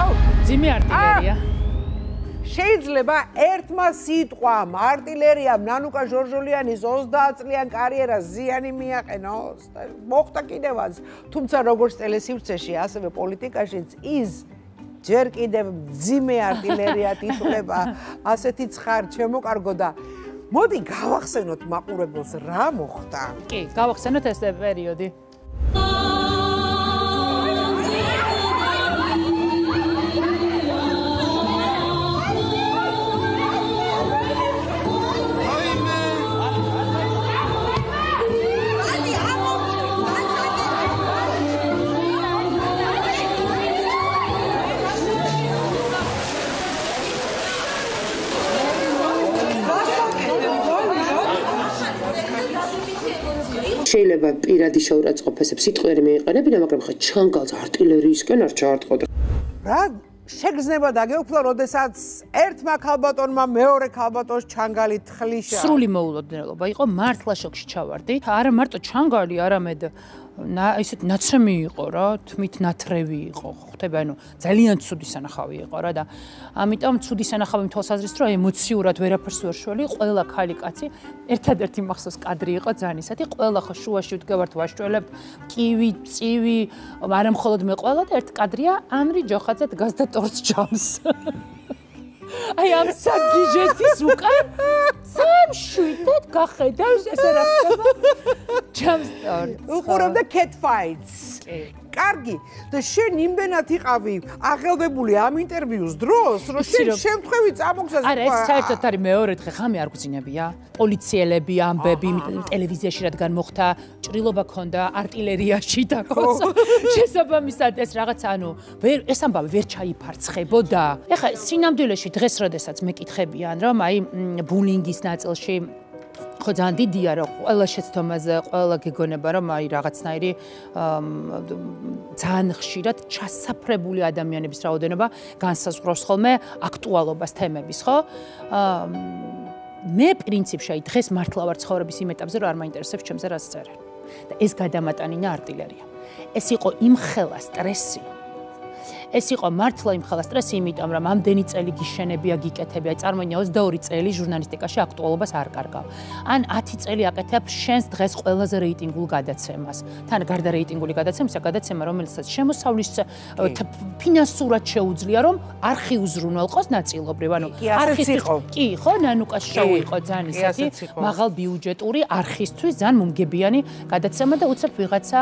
აუ, ძიმე არტილერია. შეიძლება ერთმა სიტყვამ არტილერიამ ნანუკა ჟორჟოლიანის 30 წლიან კარიერას ზიანი მიაყენოს და მოხდა კიდევაც. თუმცა როგორც ტელესივრცეში ასევე პოლიტიკაშიც ის ჯერ კიდევ ძიმე არტილერია თითქება ასეთი ცხარ ჩემოკარგო და მოდი გავახსენოთ მაყურებელს რა მოხდა. კი გავახსენოთ ეს პერიოდი შეიძლება პირადი შოურაცხყოფესებს სიტყვიერი მეიყენებინა, მაგრამ ხა ჩანგალს артиლერიისკენ არ ჩაარტყოდა. რა შეგრძნება დაგეუფლა, როდესაც ერთმა ქალბატონმა მეორე ქალბატონს ჩანგალი თხლიშა. სრული მოულოდნელობა იყო, მართლა შოკში ჩავარდით. არა მარტო ჩანგალი, არამედ ისეთ ნაცრემი იყო რა, თმით ნათრევი იყო, ხვდები, ანუ ძალიან ცუდი სანახავი იყო რა და ამიტომ ცუდი სანახავი თვალსაზრისით რომ ემოციურად ვერაფერს ვერ შველი, ყველა ქალი კაცი ერთადერთი მახსოვს კადრი იყო ძალიან ისეთი, ყველა ხო შუაში ვდგევართ ვაშტველებთ, კივი, წივი, არა მხოლოდ მე ყველა და ერთ კადრია ანრი ჯოხაძე დგას და ტორს ჯამს. აი ამ საგიჟეთის უკან სამშვიდად გახედავს ესე რა ხდება ჯამს ტორს უყურებდა cat fights კი კარგი და შენ იმდენად იყავი აღელვებული ამ ინტერვიუს დროს, რომ შენ შემთხვევი წამოგზას არა, ეს საერთოდ არის მეორეთხე ხამე არ გძინებია. პოლიციელები ამბები ტელევიზიაში რადგან მოხდა, ჭრილობა ქონდა артиლერიაში დაქოს. შესაბამისად ეს რაღაც ანუ ვერ ეს ამბავი ვერ ჩაიფარცხებოდა. ეხლა სინამდვილეში დღეს როდესაც მეკითხებიან, რომ აი ბულინგის ნაწილში ხო ძალიან დიდია რა ყველა შეცდომაზე ყველა გეგონება რომ აი რაღაცნაირი ძალიან ხშირად ჩასაფრებული ადამიანების რაოდენობა განსაზღვრავს ხოლმე აქტუალობას თემების ხო? მე პრინციპში აი დღეს მართლა ვარ ცხოვრების იმ ეტაპზე რომ არ მაინტერესებს ჩემზე რას წერენ. და ეს გადამატანინა артиლერია ეს იყო იმ ხელა სტრესი ეს იყო მართლა იმ ხალხს სტრესი, იმიტომ რომ ამდენი წელი გიშენებია, გიკეთებია, აი წარმოიდგინე 22 წელი ჟურნალისტიკაში აქტუალობას არ კარგავ. ან 10 წელი აკეთებ შენს დღეს ყველაზე რეიტინგულ გადაცემას. თან გარდა რეიტინგული გადაცემისა, გადაცემა რომელსაც შემოსავლის ფინანსურად შეუძლია, რომ არქი უზრუნველყოს ნაწილობრივ, ანუ არქი იყო. კი, ხო, ნანუკას შოუ იყო ძალიან ისეთი მაღალ ბიუჯეტური არქისთვის ძალიან მომგებიანი გადაცემა და უცებ ვიღაცა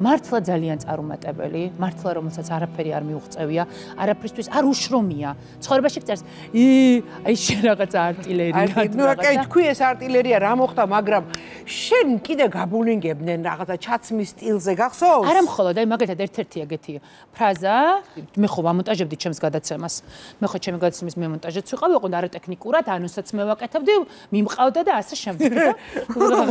მართლა ძალიან წარუმატებელი, მართლა რომელსაც არაფერი არ მიუღწევია, არაფრისთვის არ უშრომია. ცხოვრებაში გწერს, აი შენ რაღაცა артиლერია. ნუ რა კაი თქვი ეს артиლერია რა მოხდა, მაგრამ შენ კიდე გაბულინგებდნენ რაღაცა ჩაცმის სტილზე გახსოვს? არა მხოლოდ, აი მაგალითად ერთ-ერთი ეგეთი ფრაზა, მე ხო ვამონტაჟებდი ჩემს გადაცემას. მე ხო ჩემი გადაცემის მემონტაჟეც ვიყავი, არა ტექნიკურად, ანონსაც მე ვაკეთებდი, მიმყავდა და ასე შემდეგ და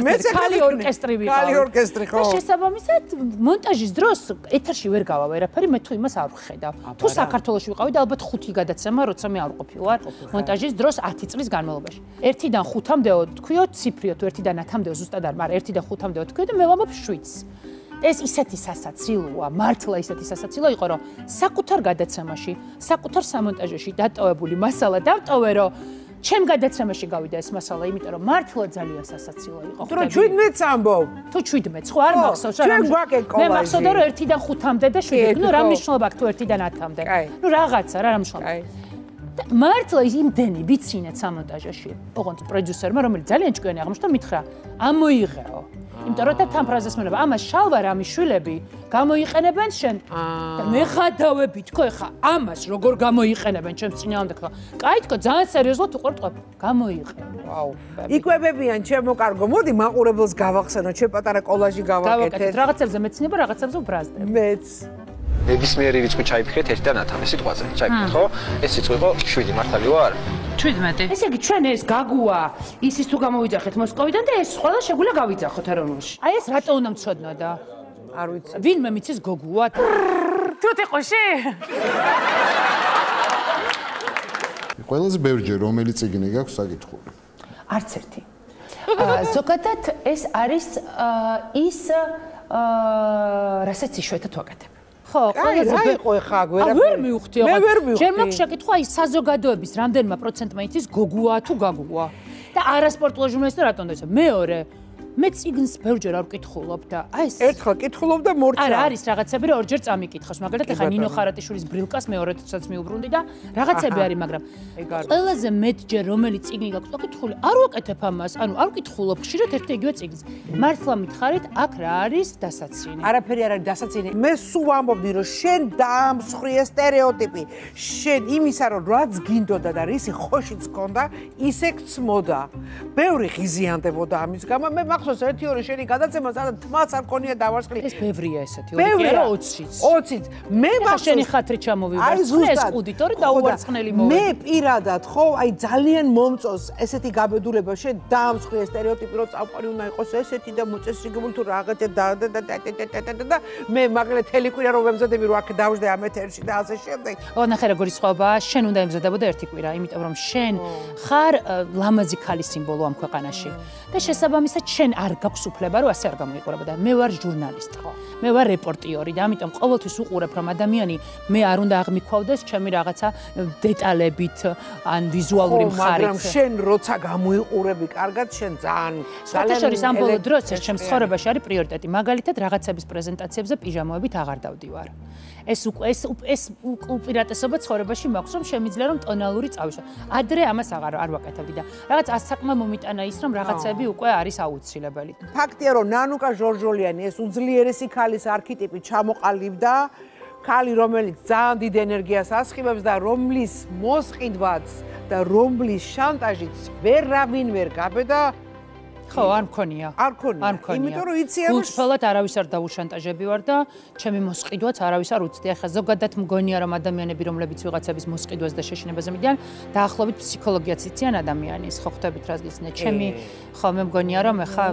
მეც ხალი ორკესტრი ვიყავი. ხალი ორკესტრი ხო. და შესაბამისად მონტაჟის დროს ეთერში ვერ გავა ვერაფერი, მე თუ იმას არ ვხედავ. თუ საქართველოს ვიყავი და ალბათ ხუთი გადაცემა, როცა მე არ ვყოფილვარ მონტაჟის დროს 10 წლის განმავლობაში. 1-დან 5-მდეო თქვიო ციფრიო, თუ 1-დან 10-მდეო ზუსტად არ, მაგრამ 1-დან 5-მდეო თქვიო და მე ვამბობ 7-ს. ეს ისეთი სასაცილოა, მართლა ისეთი სასაცილო იყო, რომ საკუთარ გადაცემაში, საკუთარ სამონტაჟოში დატოვებული მასალა დავტოვე, რომ ჩემ გადაცემაში გავიდა ეს მასალა, იმიტომ რომ მართლა ძალიან სასაცილო იყო. თუ 17-ს ამბობ. თუ 17-ს, ხო არ მახსოვს რა. ჩვენ გვაკენ კოლაჟი. მე მახსოვდა რომ 1-დან 5-მდე და 7. ნუ რა მნიშვნელობა აქვს თუ 1-დან 10-მდე? ნუ რაღაცა, რა მნიშვნელობა. მართლა იმდენი ვიცინეთ სამონტაჟაში. ოღონდ პროდიუსერმა, რომელიც ძალიან ჭკვიანი აღმოჩნდა, მითხრა: "ამოიღეო." იმიტომ რომ თან ფრაზას მეუბნება, ამას შალვა რამიშვილები გამოიყენებენ შენ. და მე ხადავები თქო ეხა ამას როგორ გამოიყენებენ ჩემს წინააღმდეგ ხო? კაი თქო ძალიან სერიოზულად უყურთ ყო. გამოიყენ. ვაუ. იკვებებიან ჩემო კარგო. მოდი მაყურებელს გავახსენო, ჩემ პატარა კოლაჟი გავაკეთე. რაღაცებზე მეცნება, რაღაცებზე უბრაზდებ. მეც. ნებისმიერი რიცხვი ჩაიფიქრეთ ერთიდან 10-ამდე სიტყვაზე. ჩაიფიქრეთ ხო? ეს სიტყვი იყო 7 მართალი ვარ? 17. ესე იგი ჩვენ ეს გაგუა ისის თუ გამოვიძახეთ მოსკოვიდან და ეს ყველა შეგვიძლია გავიძახოთ ეროვნულში. აი ეს რატო უნდა მწოდნოდა? არ ვიცი. ვინმე მიცის გოგუა? თუთი ყოში? ყველაზე ბევრჯერ რომელი ციგნი გაქვს საკითხული? არც ერთი. ზოგადად ეს არის ის რასაც იშვიათად ვაკეთებ. ხო, ყველაზე რა იყო ხა ვერაფერი. ვერ მივხვდი აღარ. მე ვერ მივხვდი. ჩემ მაქვს შეკითხვა ის საზოგადოების რამდენმა პროცენტმა იცის გოგუა თუ გაგუა. და არასპორტულ ჟურნალისტი რატომ და მეორე მე ციგნს ბევრჯერ არ ვკითხულობ და აი ეს ერთხელ კითხულობ და მორჩა. არა, არის რაღაცები, რომ ორჯერ წამიკითხავს. მაგალითად, ეხა ნინო ხარატიშვილის ბრილკას მეორედაც მიუბრუნდი და რაღაცები არის, მაგრამ ყველაზე მეტჯერ რომელი ციგნი გაქვს ვაკითხული, არ ვაკეთებ ამას, ანუ არ ვკითხულობ ხშირად ერთ იგივე ციგნს. მართლა მითხარით, აქ რა არის დასაცინი? არაფერი არ არის დასაცინი. მე სულ ამბობდი, რომ შენ დაამსხვრიე სტერეოტიპი. შენ იმისა, რომ რაც გინდოდა და რისი ხოშიც ქონდა, ისეც მოდა. ბევრი ღიზიანდებოდა ამის გამო. მე მახსოვს ერთი ორი შენი გადაცემა, სადაც თმაც არ კონია დავარსკლი. ეს ბევრია ესეთი, ორი კი არა 20-იც. 20-იც. მე მახსოვს შენი ხათრი ჩამოვივარცხნე ეს კუდიტორი დაუვარცხნელი მოვიდა. მე პირადად ხო, აი ძალიან მომწონს ესეთი გაბედულება, შე დაამსხვრე стереოტიპი, რომ წავყარი უნდა იყოს ესეთი და მოწესრიგებული თუ რაღაცა და და და და და მე მაგალითად თელიკვირა რომ ემზადები რომ აქ დავждე ამ ეთერში და ასე შემდეგ. ო ნახე როგორი სხვაობაა, შენ უნდა ემზადებოდა ერთი კვირა, იმიტომ რომ შენ ხარ ლამაზი ქალის სიმბოლო ამ ქვეყანაში და შესაბამისად შენ არ გაქვს უფლება რომ ასე არ გამოიყურება და მე ვარ ჟურნალისტი ხო? მე ვარ რეპორტიორი და ამიტომ ყოველთვის უყურებ რომ ადამიანი მე არ უნდა აღმიქვავდეს ჩემი რაღაცა დეტალებით ან ვიზუალური მხარით მაგრამ შენ როცა გამოიყურები კარგად შენ ძალიან ძალიან შორის ამ ბოლო დროს ეს ჩემს ცხოვრებაში არის პრიორიტეტი. მაგალითად რაღაცების პრეზენტაციებზე პიჟამოებით აღარ დავდივარ ეს უკვე ეს ეს უპირატესობა ცხოვრებაში მაქვს რომ შემიძლია რომ ტონალური წავიშვა ადრე ამას აღარ არ ვაკეთებდი და რაღაც ასაკმა მომიტანა ის რომ რაღაცები უკვე არის აუცილებელი. ფაქტია რომ ნანუკა ჟორჟოლიანი ეს უძლიერესი ქალის არქეტიპი ჩამოყალიბდა. ქალი რომელიც ძალიან დიდ ენერგიას ასხივებს და რომლის მოსყიდვაც და რომლის შანტაჟიც ვერავინ ვერ გაბედა ხო, არ მქონია. არ მქონია. არ მქონია. იმიტომ რომ იცი ამ გულწრფელად არავის არ დაუშანტაჟები ვარ და ჩემი მოსყიდვაც არავის არ უცდი. ახლა ზოგადად მგონია რომ ადამიანები რომლებიც ვიღაცების მოსყიდვას და შეშინებას მიდიან, დაახლოებით ფსიქოლოგიაც იციან ადამიანის, ხო ხვდებით რას გიცნე? ჩემი ხო მე მგონია რომ ახლა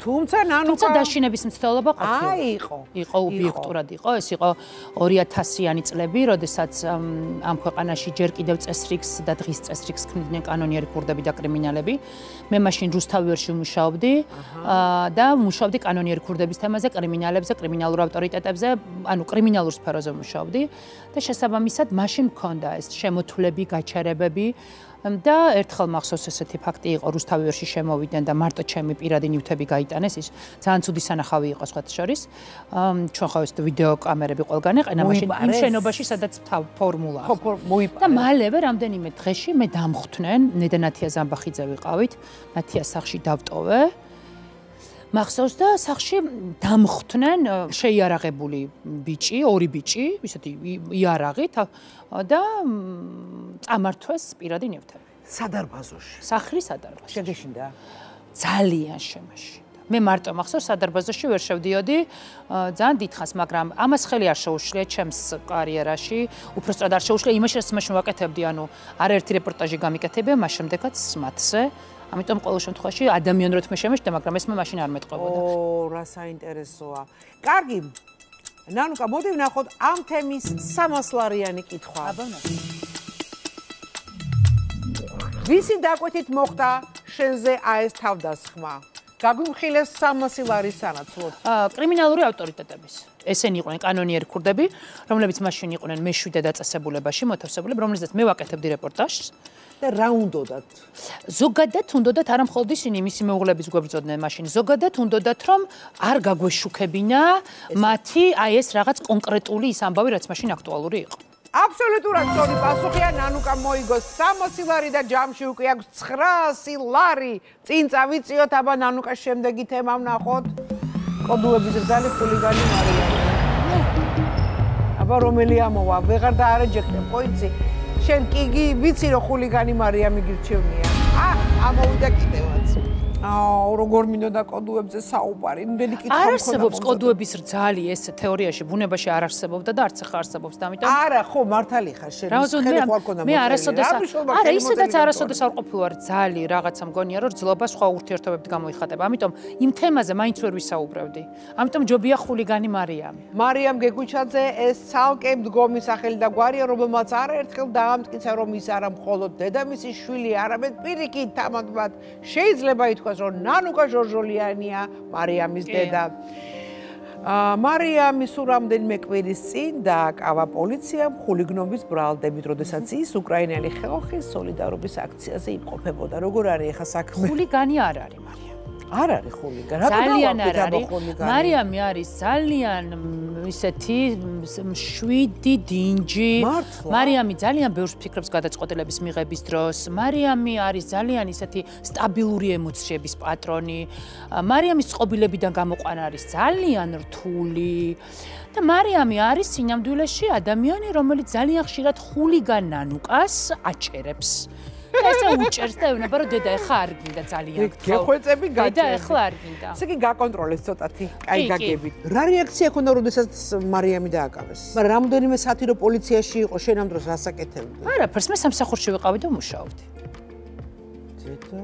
თუმცა ნანუკა თუმცა დაშინების მცდელობა ყოფილა. აი იყო. იყო ობიექტურად იყო, ეს იყო 2000-იანი წლები, როდესაც ამ ქვეყანაში ჯერ კიდევ წესრიგს და დღის წესრიგს ქმნიდნენ კანონიერი ქურდები და კრიმინალები. მე მაშინ რუსთავი სერვერში მუშაობდი და მუშაობდი კანონიერ ქურდების თემაზე, კრიმინალებზე, კრიმინალურ ავტორიტეტებზე, ანუ კრიმინალურ სფეროზე მუშაობდი და შესაბამისად მაშინ მქონდა ეს შემოთვლები, გაჩერებები და ერთხელ მახსოვს ესეთი ფაქტი იყო რუსთავიერში შემოვიდნენ და მარტო ჩემი პირადი ნივთები გაიტანეს ის ძალიან ცუდი სანახავი იყო სხვათა შორის. ჩვენ ხო ეს ვიდეო კამერები ყველგან ეყენა მაშინ იმ შენობაში სადაც ფორმულა. ხო და მალევე რამდენიმე დღეში მე დამხვდნენ ნედა ნათია ზამბახიძე ვიყავით ნათია სახში დავტოვე მახსოვს და სახში დამხვდნენ შეიარაღებული ბიჭი, ორი ბიჭი, ისეთი იარაღით და წამართვეს პირადი ნივთები. სადარბაზოში. სახლის სადარბაზოში. შეგეშინდა? ძალიან შემაში. მე მარტო მახსოვს სადარბაზოში ვერ შევდიოდი ძალიან დიდხანს, მაგრამ ამას ხელი არ შეუშლია ჩემს კარიერაში. უბრალოდ არ შეუშლია იმაში, რაც მაშინ ვაკეთებდი, ანუ არაერთი რეპორტაჟი გამიკეთებია, მას შემდეგაც მათზე. ამიტომ ყოველ შემთხვევაში ადამიანურად მე შემეშდა, მაგრამ ეს მე მაშინ არ მეტყობოდა. ო, რა საინტერესოა. კარგი. ნანუკა, მოდი ვნახოთ ამ თემის 300 ლარიანი კითხვა. აბა. ვისი დაკვეთით მოხდა შენზე აი ეს თავდასხმა? გაგვიმხილეს 300 ლარის სანაცვლოდ. აა, კრიმინალური ავტორიტეტების. ესენი იყვნენ კანონიერი ქურდები, რომლებიც მაშინ იყვნენ მეშვიდე დაწესებულებაში, მოთავსებულები, რომლითაც მე ვაკეთებდი რეპორტაჟს. და რა უნდათ? ზოგადად უნდათ არა მხოლოდ ისინი მისი მეუღლების გვებრძოდნენ მაშინ, ზოგადად უნდათ რომ არ გაგვეშუქებინა მათი აი ეს რაღაც კონკრეტული ის ამბავი, რაც მაშინ აქტუალური იყო. აბსოლუტურად სწორი პასუხია ნანუკა მოიგოს 60 ლარი და ჯამში უკვე აქვს 900 ლარი. წინ წავიწიოთ აბა ნანუკა შემდეგი თემა ვნახოთ. კოდუების ზალი ხულიგანი მარია. აბა რომელი ამოვა? ვეღარ დაარეჯექტებ, ყოიცი. შენ კიგი ვიცი რომ ხულიგანი მარიამი გირჩევნია. ა ამოვიდა კიდევაც. აუ როგორ მინდოდა კოდუებზე საუბარი? იმდენი კითხვა მქონდა არ არსებობს კოდუების რძალი ეს თეორიაში ბუნებაში არ არსებობდა და არც ახლა არსებობს და ამიტომ არა ხო მართალი ხარ შენ ხელი ხო არ ქონდა მე არასოდეს არა ისედაც არასოდეს არ ყოფილა რძალი რაღაცა მგონია რომ ძლობა სხვა ურთიერთობებით გამოიხატება. ამიტომ იმ თემაზე მაინც ვერ ვისაუბრებდი ამიტომ ჯობია ხულიგანი მარიამი მარიამ გეგუჩაძე ეს ცალკე მდგომი სახელი და გვარია რომელმაც არაერთხელ დაამტკიცა რომ ის არა მხოლოდ დედამისის შვილი არამედ პირიქით თამადბად შეიძლება ითქვა თავს რომ ნანუკა ჟორჟოლიანია მარიამის დედა. მარიამი სულ რამდენიმე კვირის წინ დააკავა პოლიციამ ხულიგნობის ბრალდებით, როდესაც ის უკრაინელი ხალხის სოლიდარობის აქციაზე იმყოფებოდა. როგორ არის ახლა საქმე? ხულიგანი არ არის მარიამი. არ არის ხულიგანი. რა ძალიან არ არის. მარიამი არის ძალიან ისეთი შვიდი დინჯი. მარიამი ძალიან ბევრს ფიქრობს გადაწყვეტილების მიღების დროს. მარიამი არის ძალიან ისეთი სტაბილური ემოციების პატრონი. მარიამის წყობილებიდან გამოყვანა არის ძალიან რთული. და მარიამი არის სინამდვილეში ადამიანი, რომელიც ძალიან ხშირად ხულიგან ნანუკას აჭერებს. ესე უჭერს და ეუბნება რომ დედა ეხა არ გინდა ძალიან გქო. გეხვეწები გაჭერდა. დედა ეხლა არ გინდა. ესე იგი გაკონტროლეს ცოტათი, კაი გაგებით. რა რეაქცია ქონდა როდესაც მარიამი დააკავეს? მაგრამ რამოდენიმე სათირო პოლიციაში იყო შენ ამ დროს რასაკეთებდი? არა, ფერს მე სამსახურში ვიყავი და მუშაობდი. ძედა?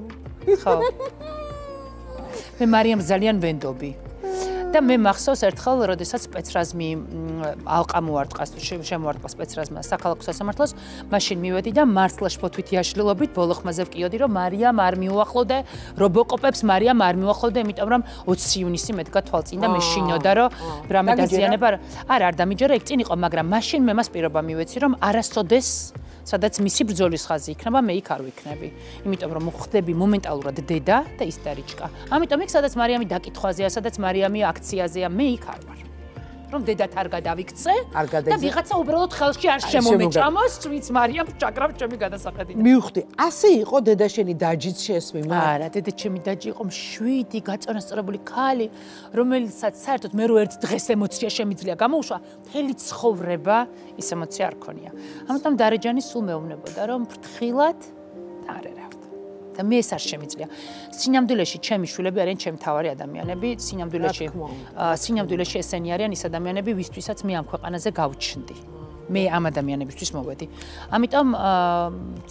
ხო. მე მარიამ ძალიან ვენდობი. და მე მახსოვს ერთხელ, როდესაც სპეცრაზმი ალყა მოარტყას, შემოარტყა სპეცრაზმა საქალაქო სასამართლოს, მაშინ მივედი და მართლა შფოთვითი აშლილობით ბოლო ხმაზე ვკიოდი, რომ მარიამ არ მიუახლოვდა რობოკოპებს, მარიამ არ მიუახლოვდა, იმიტომ რომ 20 ივნისი მედგა თვალწინ და მე შინოდა, რომ რამე დაზიანება არ არ დამიჯერა, ეგ წინ იყო, მაგრამ მაშინ მე მას პირობა მივეცი, რომ არასოდეს სადაც მისი ბრძოლის ხაზი იქნება, მე იქ არ ვიქნები. იმიტომ რომ მოხდები მომენტალურად დედა და ისტორიჩკა. ამიტომ იქ სადაც მარიამი დაკითხვაზეა, სადაც მარიამი აქციაზეა, მე იქ არ ვარ. რომ დედათ არ გადავიქცე და ვიღაცა უბრალოდ ხელში არ შემომეჭამოს, ვინც მარიამ ჩაკრავ ჩემი გადასახედი. მივხვდი, ასე იყო დედა შენი დაჯიც შესმი, მაგრამ არა, დედა ჩემი დაჯი იყო მშვიდი, გაწონასწორებული ქალი, რომელსაც საერთოდ მე რო ერთ დღეს ემოცია შემიძლია გამოუშვა, მთელი ცხოვრება ის ემოცია არ ქონია. ამიტომ დარეჯანი სულ მეუბნებოდა, რომ ფრთხილად და არა რა. და მე ეს არ შემიძლია. სინამდვილეში ჩემი შვილები არიან ჩემი თავარი ადამიანები, სინამდვილეში სინამდვილეში ესენი არიან ის ადამიანები, ვისთვისაც მე ამ ქვეყანაზე გავჩნდი. მე ამ ადამიანებისთვის მოვედი. ამიტომ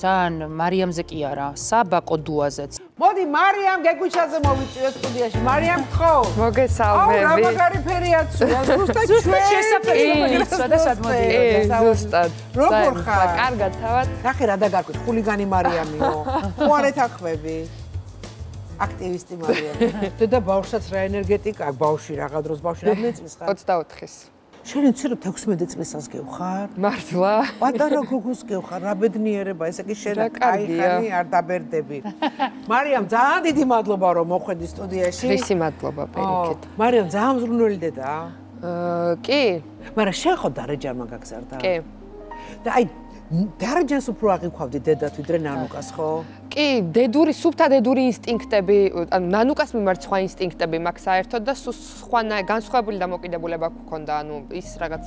ძალიან მარიამზე კი არა, საბა კოდუაზეც. მოდი მარიამ გეგუჩაზე მოვიწიოთ სტუდიაში. მარიამ ხო? მოგესალმები. აუ, რა მაგარი ფერიაცია. ზუსტად ჩვენ შესაძლოა და სად მოდიოდა? ზუსტად. როგორ ხარ? კარგად თავად. ნახე რა დაგარკვით, ხულიგანი მარიამიო. ხო არ ეთახვები? აქტივისტი მარიამი. დედა ბავშვსაც რა ენერგეტიკა აქვს ბავშვი რაღა დროს ბავშვი რამდენი წლის ხარ? 24-ის. შენ იცი რომ 16 წლისას გევხარ? მართლა. პატარა გოგოს გევხარ, რა ბედნიერება, ესე იგი შენ აი ხანი არ დაბერდები. მარიამ, ძალიან დიდი მადლობა რომ მოხვედი სტუდიაში. მისი მადლობა პერიკეთ. მარიამ, ძალიან მზრუნველი დედაა. აა კი. მაგრამ შენ ხო დარეჯარმა გაგზარდა? კი. და აი დარეჯანს უფრო აღიქვავდი დედათ ვიდრე ნანუკას, ხო? კი, დედური, სუფთა დედური ინსტინქტები, ანუ ნანუკას მიმართ სხვა ინსტინქტები მაქვს საერთოდ და სხვა განსხვავებული დამოკიდებულება გქონდა, ანუ ის რაღაც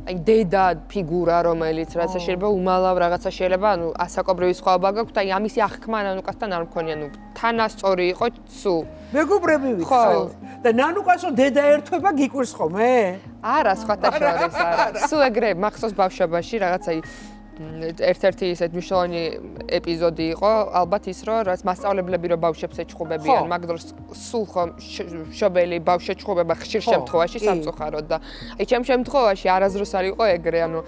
აი დედა ფიგურა, რომელიც რაღაცა შეიძლება უმალავ რაღაცა შეიძლება, ანუ ასაკობრივი სხვაობა გაქვთ, აი ამისი აღქმა ნანუკასთან არ მქონია, ანუ თანასწორი იყო სუ. მეგობრები ვიყავ. და ნანუკასო დედა ერთვება გიკვირს ხოლმე? არა, სხვათა შორის არა. სუ ეგრე მახსოვს ბავშვობაში რაღაცა ერთ-ერთი ისეთ მნიშვნელოვანი ეპიზოდი იყო ალბათ ის რომ რაც მასწავლებლები რომ ბავშვებს ეჭხუბებიან მაგრამ სულ ხომ შობელი ბავშვეჭხუბება ხშირ შემთხვევაში სამწუხაროდ და აი ჩემ შემთხვევაში არასდროს არ იყო ეგრე ანუ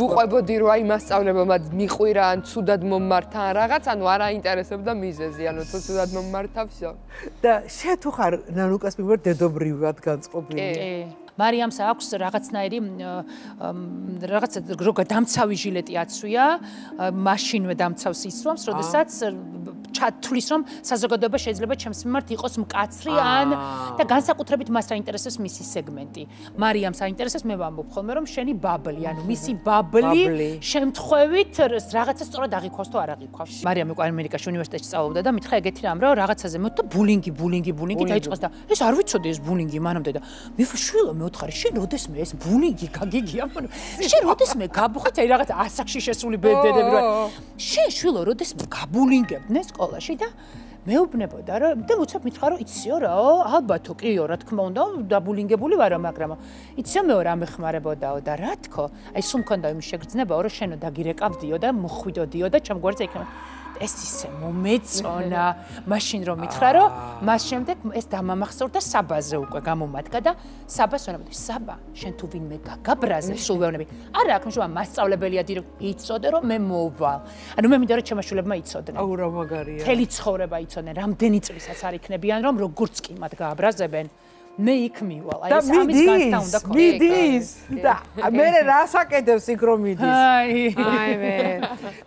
ვუყვებოდი რომ აი მასწავლებელმა მიყვირა ან ცუდად მომმართა ან რაღაც ანუ არ აინტერესებდა მიზეზი ანუ თუ ცუდად მომმართავსო. და შე თუ ხარ ნანუკას მიმართ დედობრივად განწყობილი. კი. მარიამს აქვს რაღაცნაირი რაღაც როგა დამცავი ჟილეტი აცვია, მაშინვე დამცავს ისრომს, როდესაც ჩათulis რომ საზოგადოება შეიძლება ჩემს მიმართ იყოს მკაცრი ან და განსაკუთრებით მას აინტერესებს მისი სეგმენტი. მარიამს აინტერესებს მე ვამბობ ხოლმე რომ შენი ბაბლი, ანუ მისი ბაბლი შემთხვევით რაღაცა სწორად აღიქვას თუ არ აღიქვას. მარიამი უკვე ამერიკაში უნივერსიტეტში სწავლობდა და მითხრა ეგეთი რამ რომ რაღაცაზე მოთო ბულინგი, ბულინგი, ბულინგი დაიწყოს და ეს არ ვიცოდი ეს ბულინგი მანამდე და მე შვილო მე მეუთხარი შენ როდესმე ეს ბულინგი გაგიგია მაგრამ შენ როდესმე გაბუხეთ აი რაღაც ასაკში შესული ბედები რა შენ შვილო როდესმე გაბულინგებდნენ სკოლაში და მეუბნებოდა რომ და უცებ მითხრა რომ იციო რა ალბათო კიო რა თქმა უნდა დაბულინგებული ვარო მაგრამ იციო მე რა მეხმარებოდაო და რა თქო? აი სულ მქონდა იმ შეგრძნებაო რომ შენო დაგირეკავდიო და მოხვიდოდიო და ჩემ გვერდზე იქნება ეს ისე მომეწონა მაშინ რომ მითხრა რომ მას შემდეგ ეს დამამახსოვრდა საბაზე უკვე გამომადგა და საბას ვენებდი საბა შენ თუ ვინმე გაგაბრაზე სულ ვეუბნები არა აქ მშობა მასწავლებელია დი რომ იცოდე რომ მე მოვალ ანუ მე მინდა რომ ჩემაშულებმა იცოდნენ. აუ რა მაგარია. თელი ცხოვრება იცოდნენ რამდენი წლისაც არ იქნებიან რომ როგორც კი მათ გააბრაზებენ მე იქ მივალ. აი ეს ამის განცდა უნდა ქონდეს. მიდის. და მე რას აკეთებს იქ რომ მიდის? აი, აი მე.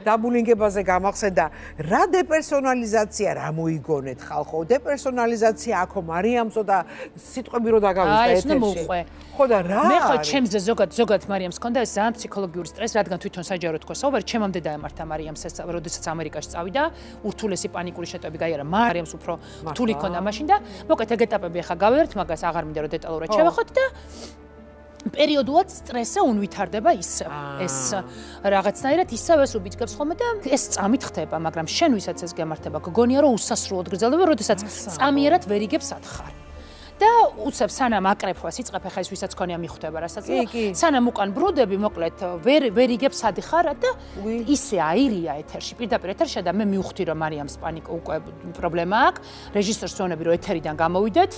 დაბულინგებაზე გამახსენდა რა დეპერსონალიზაცია რა მოიგონეთ ხალხო? დეპერსონალიზაცია აქო მარიამსო და სიტყვები რო დაგავიწყე ეთერში. აი ეს ნუ მოყვე. ხო და რა? მე ხო ჩემზე ზოგადად ზოგადად მარიამს ქონდა ეს ძალიან ფსიქოლოგიური სტრესი, რადგან თვითონ საჯარო თქო, საუბარი ჩემამდე დაემართა მარიამს ეს, როდესაც ამერიკაში წავიდა, ურთულესი პანიკური შეტევები გაიარა მარიამს უფრო რთული ქონდა მაშინ და მოკეთ ეგ ეტაპები ახლა გავერთ, მაგას ეს აღარ მინდა რომ დეტალურად შევახოთ და პერიოდულად სტრესი უნვითარდება ისე ეს რაღაცნაირად ისევ ეს უბიძგებს ხოლმე და ეს წამით ხდება მაგრამ შენ ვისაც ეს გემართება გგონია რომ უსასრულოდ გრძელდება როდესაც წამიერად ვერ იგებს ათხარ და უცებ სანამ აკრეფვას იწყებ, ახლა ის ვისაც ქონია მიხვდება, რასაც სანამ უკან ბრუნდები, მოკლედ ვერ ვერ იგებს სადი ხარ და ისე აირია ეთერში, პირდაპირ ეთერში და მე მივხვდი რომ მარიამს პანიკა უკვე პრობლემა აქვს. რეჟისორს ვონები რომ ეთერიდან გამოვიდეთ.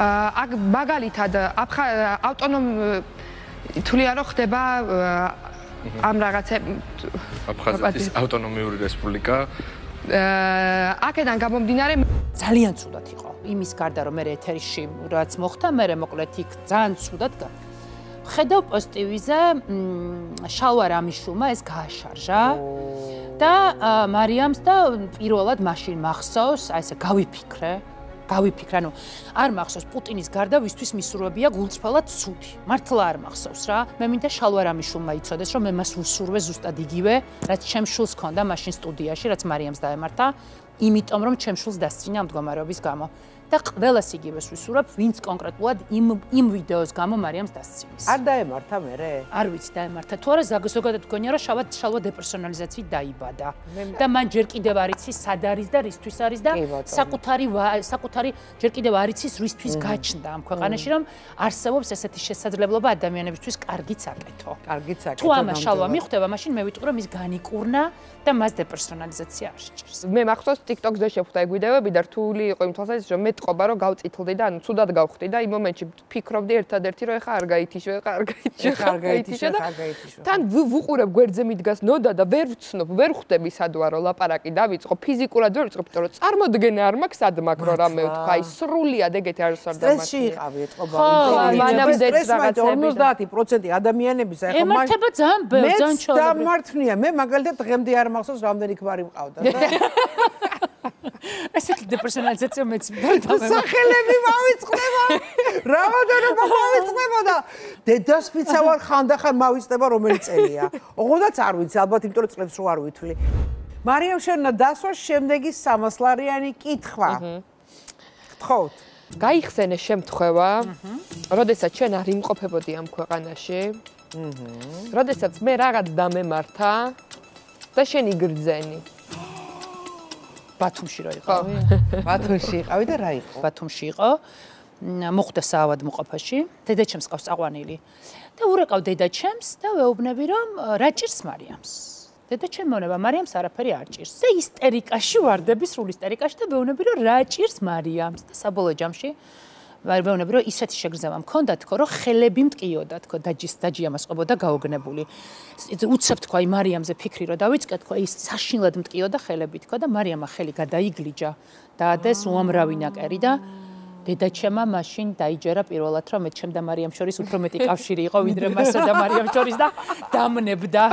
აა აქ მაგალითად ავტონომ თვლიან რომ ხდება ამ რაღაცე აფხაზეთის ავტონომიური რესპუბლიკა აქედან გამომდინარე ძალიან ცუდად იყო. იმის გარდა რომ მე ეთერიში რაც მოხდა, მე მოკლედ იქ ძალიან ცუდად გა. ხედავ პოზიტივიზე შალვა რამიშუმა ეს გააშარჟა და მარიამს და პირველად მაშინ მახსოვს, აი ესე გავიფიქრე, გავიფიქრე, ანუ არ მახსოვს პუტინის გარდა ვისთვის მისურვებია გულწრფელად ცუდი. მართლა არ მახსოვს რა. მე მინდა შალვა რამიშუმა იცოდეს, რომ მე მას უსურვე ზუსტად იგივე, რაც ჩემ შულს ქონდა მაშინ სტუდიაში, რაც მარიამს დაემართა, იმიტომ რომ ჩემ შულს დასწინა ამ მდგომარეობის გამო. და ყველას იგივეს ვისურვებ, ვინც კონკრეტულად იმ იმ ვიდეოს გამო მარიამს დასცინის. არ დაემართა მე? არ ვიცი დაემართა. თუ არა ზოგადად გქონია რომ შავა შალვა დეპერსონალიზაციით დაიბადა. და მან ჯერ კიდევ არ იცის სად არის და რისთვის არის და საკუთარი საკუთარი ჯერ კიდევ არ იცის რისთვის გაჩნდა ამ ქვეყანაში რომ არსებობს ესეთი შესაძლებლობა ადამიანებისთვის კარგიც აკეთო. კარგიც აკეთო. თუ ამა შალვა მიხვდება, მაშინ მე ვიტყვი რომ ის განიკურნა და მას დეპერსონალიზაცია არ შეჭერს. მე მახსოვს TikTok-ზე შეხვდა ეგ ვიდეოები და რთული იყო იმ თვალსაზრისით რომ მე იტყობა, რომ გავწითლდი და ანუ ცუდად გავხდი და იმ მომენტში ფიქრობდი ერთადერთი რომ ეხა არ გაითიშო, ეხა არ გაითიშო, ეხა არ გაითიშო და თან ვუყურებ გვერდზე მიდგას ნოდა და ვერ ვცნობ, ვერ ხვდები სად ვარო ლაპარაკი დავიწყო, ფიზიკურად ვერ ვიწყო, იმიტომ რომ წარმოდგენა არ მაქვს სად მაქრო რამე ვთქვა, აი სრულიად ეგეთი არის არ დამაკი. სტრესში იყავი ეტყობა, მანამდე რაღაცები 50% ადამიანების ახლა ემართება ძალიან ბევრი, ძალიან ჩაოლები. მე დამართნია, მე მაგალითად დღემდე არ მახსოვს რამდენი ქმარი მყავდა და ესეთი დეპერსონალიზაცია მეც სახელები მავიწყდება. რამოდენობა მავიწყდება და დედას ფიცა ვარ ხანდახან მავიწყდება რომელი წელია ოღონდაც არ ვიცი ალბათ იმიტომ რომ წლებს რო არ ვითვლი. მარიამ შენნა დასვა შემდეგი 300 ლარიანი კითხვა გთხოვთ? გაიხსენე შემთხვევა როდესაც ჩვენ არ იმყოფებოდი ამ ქვეყანაში. აჰა როდესაც მე რაღაც დამემართა და შენ იგრძენი ბათუმში რა იყო? ბათუმში იყავი და რა იყო? ბათუმში იყო. მოხდა საავად მოყოფაში. დედაჩემს ყავს აყვანილი. და ურეკავ დედაჩემს და ვეუბნები რომ რა ჭირს მარიამს. დედაჩემ მონება მარიამს არაფერი არ ჭირს. და ისტერიკაში ვარდები, სრულ ისტერიკაში და ვეუბნები რომ რა ჭირს მარიამს და საბოლოო ჯამში ვეუბნები რომ ისეთი შეგრძნება მქონდა თქო რომ ხელები მტკიოდა თქო დაჯის დაჯია მასყობოდა გაოგნებული. უცებ თქო აი მარიამზე ფიქრი რომ დავიწყე თქო ის საშინლად მტკიოდა ხელები თქო და მარიამა ხელი გადაიგლიჯა. დაადეს უამრავი ნაკერი და დედაჩემა მაშინ დაიჯერა პირველად რომ მე ჩემ და მარიამ შორის უფრო მეტი კავშირი იყო ვიდრე მასა და მარიამ შორის და დამნებდა.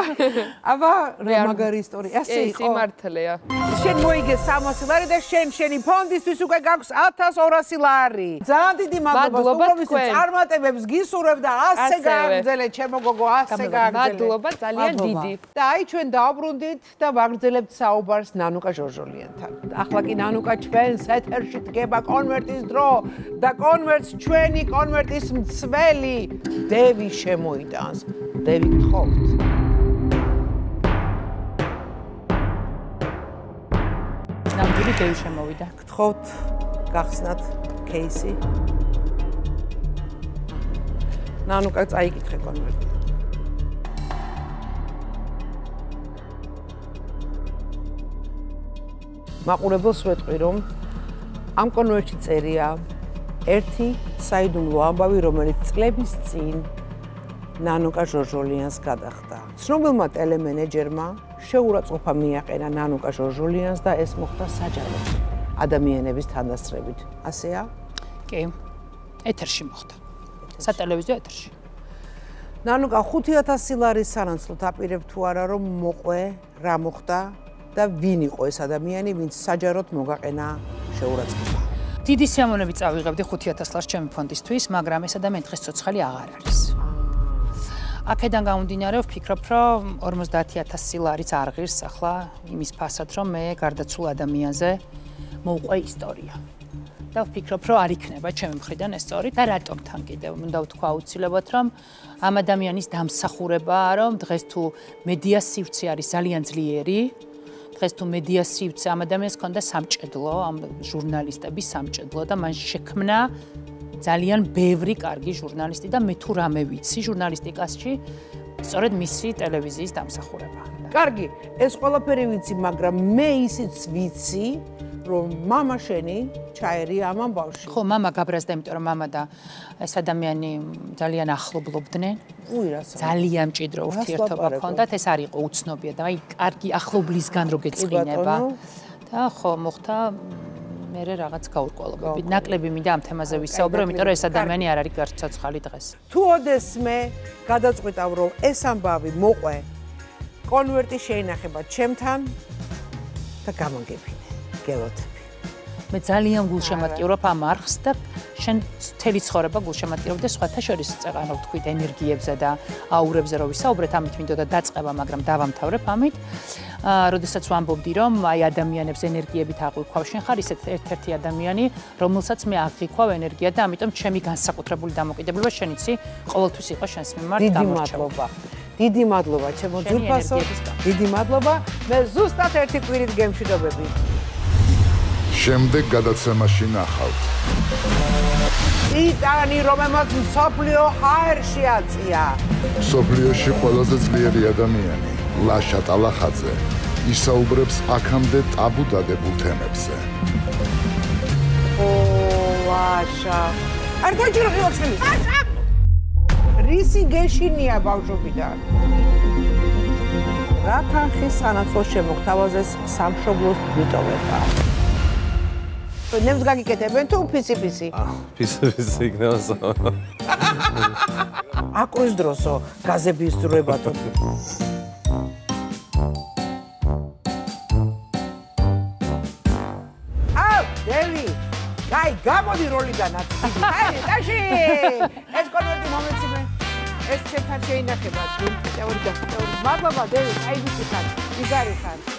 აბა რა მაგარი ისტორია ასე იყო. სიმართლეა. შენ მოიგე 300 ლარი და შენ შენი ფონდისთვის უკვე გაქვს 1200 ლარი. ძალიან დიდი მადლობა რომ წარმატებებს გისურვებ და ასე გააგრძელე ჩემო გოგო ასე გააგრძელე. მადლობა ძალიან დიდი. და აი ჩვენ დაუბრუნდით და ვაგრძელებთ საუბარს ნანუკა ჟორჟოლიანთან. ახლა კი ნანუკა ჩვენს ეთერში დგება კონვერტის დრო. და კონვერტს ჩვენი კონვერტის მცველი დევი შემოიტანს. დევი გთხოვთ. ნამდვილი დევი შემოვიდა. გთხოვთ გახსნათ кейსი. ნანუკა წაიკითხე კონვერტი. მაყურებელს ვეტყვი რომ ამ კონვერტში წერია ერთი საიდუმლო ამბავი, რომელიც წლების წინ ნანუკა ჟორჟოლიანს გადახდა. ცნობილმა ტელემენეჯერმა შეურაცხყოფა მიაყენა ნანუკა ჟორჟოლიანს და ეს მოხდა საჯაროდ ადამიანების თანდასწრებით. ასეა? კი. ეთერში მოხდა. სატელევიზიო ეთერში. ნანუკა 5000 ლარის სანაცვლოდ აპირებ თუ არა რომ მოყვე რა მოხდა და ვინ იყო ეს ადამიანი, ვინც საჯაროდ მოგაყენა შეურაცხყოფა. დიდი სიამოვნები წავიღებდი 5000 ლარს ჩემი ფონდისთვის, მაგრამ ესა და მე დღეს ცოცხალი აღარ არის. აქედან გამომდინარე ვფიქრობ, რომ 50000 ლარიც არ ღირს ახლა იმის ფასად, რომ მე გარდაცულ ადამიანზე მოუყვე ისტორია. და ვფიქრობ, რომ არ იქნება ჩემი მხრიდან ეს სწორი და რატომ თან კიდევ უნდა ვთქვა აუცილებლად, რომ ამ ადამიანის დამსახურებაა, რომ დღეს თუ მედია სივრცე არის ძალიან ძლიერი, დღეს თუ მედია სივრცე ამ ადამიანს ქონდა სამჭედლო, ამ ჟურნალისტების სამჭედლო და მან შექმნა ძალიან ბევრი კარგი ჟურნალისტი და მე თუ რამე ვიცი ჟურნალისტიკაში, სწორედ მისი ტელევიზიის დამსახურება. კარგი, ეს ყველაფერი ვიცი, მაგრამ მე ისიც ვიცი, რომ мама შენი ჩაერი ამ ამბავში. ხო, мама გაბრაზდა, იმიტომ რომ мама და ეს ადამიანი ძალიან ახლობლობდნენ. უი რა ძალიან მჭიდრო ურთიერთობა ჰქონდათ, ეს არ იყო უცნობია და აი კარგი ახლობლისგან რო გეწინება. და ხო, მოხდა მე რაღაც გაურკვევლობები. ნაკლები მინდა ამ თემაზე ვისაუბრო, იმიტომ რომ ეს ადამიანი არ არის გარცოცხალი დღეს. თუ ოდეს მე გადაწყვიტავ რომ ეს ამბავი მოყვე კონვერტი შეინახება ჩემთან და გამოგებინე. გელოთები. მე ძალიან გულშემატკივრობ ამ არხს და შენ მთელი ცხოვრება გულშემატკივრობ და სხვათა შორის წეღანო თქვით ენერგიებზე და აურებზე რო ვისაუბრეთ, ამით მინდოდა დაწყება, მაგრამ დავამთავრებ ამით. აა, როდესაც ვამბობდი, რომ აი ადამიანებს ენერგიებით აღვიქვა, შენ ხარ ისეთ ერთ-ერთი ადამიანი, რომელსაც მე აღვიქვა ენერგია და ამიტომ ჩემი განსაკუთრებული დამოკიდებულება შენ იცი, ყოველთვის იყო შენს მიმართ გამორჩევა. დიდი მადლობა ჩემო ძურფასო. დიდი მადლობა. მე ზუსტად ერთი კვირით გემშვიდობები. შემდეგ გადაცემაში ნახავთ. იტანი რომელმაც სოფლიო ჰაერში აწია. სოფლიოში ყველაზე ძლიერი ადამიანი, ლაშა ტალახაძე, ისაუბრებს აქამდე ტაბუ დადებულ თემებზე. ო ლაშა. არ გაჭირო ხილოცხელი. რისი გეშინია ბავშვობიდან? რა თანხის სანაცვლო შემოგთავაზეს სამშობლოს ვიტოვება? ნემს გაგიკეთებენ თუ ფიციფისი? აა ფიციფისი იქნება. აკუის დროსო გაზების ძრებათო. აუ, დევი. აი, გამოდი როლიდანაც. აი, დაში. ეს კონვერტი მომეციმე. ეს ჩემთან შეინახება. თეორია, თეორია. მადლობა, დევი. აი, ვიცი ხარ. იგარი ხარ.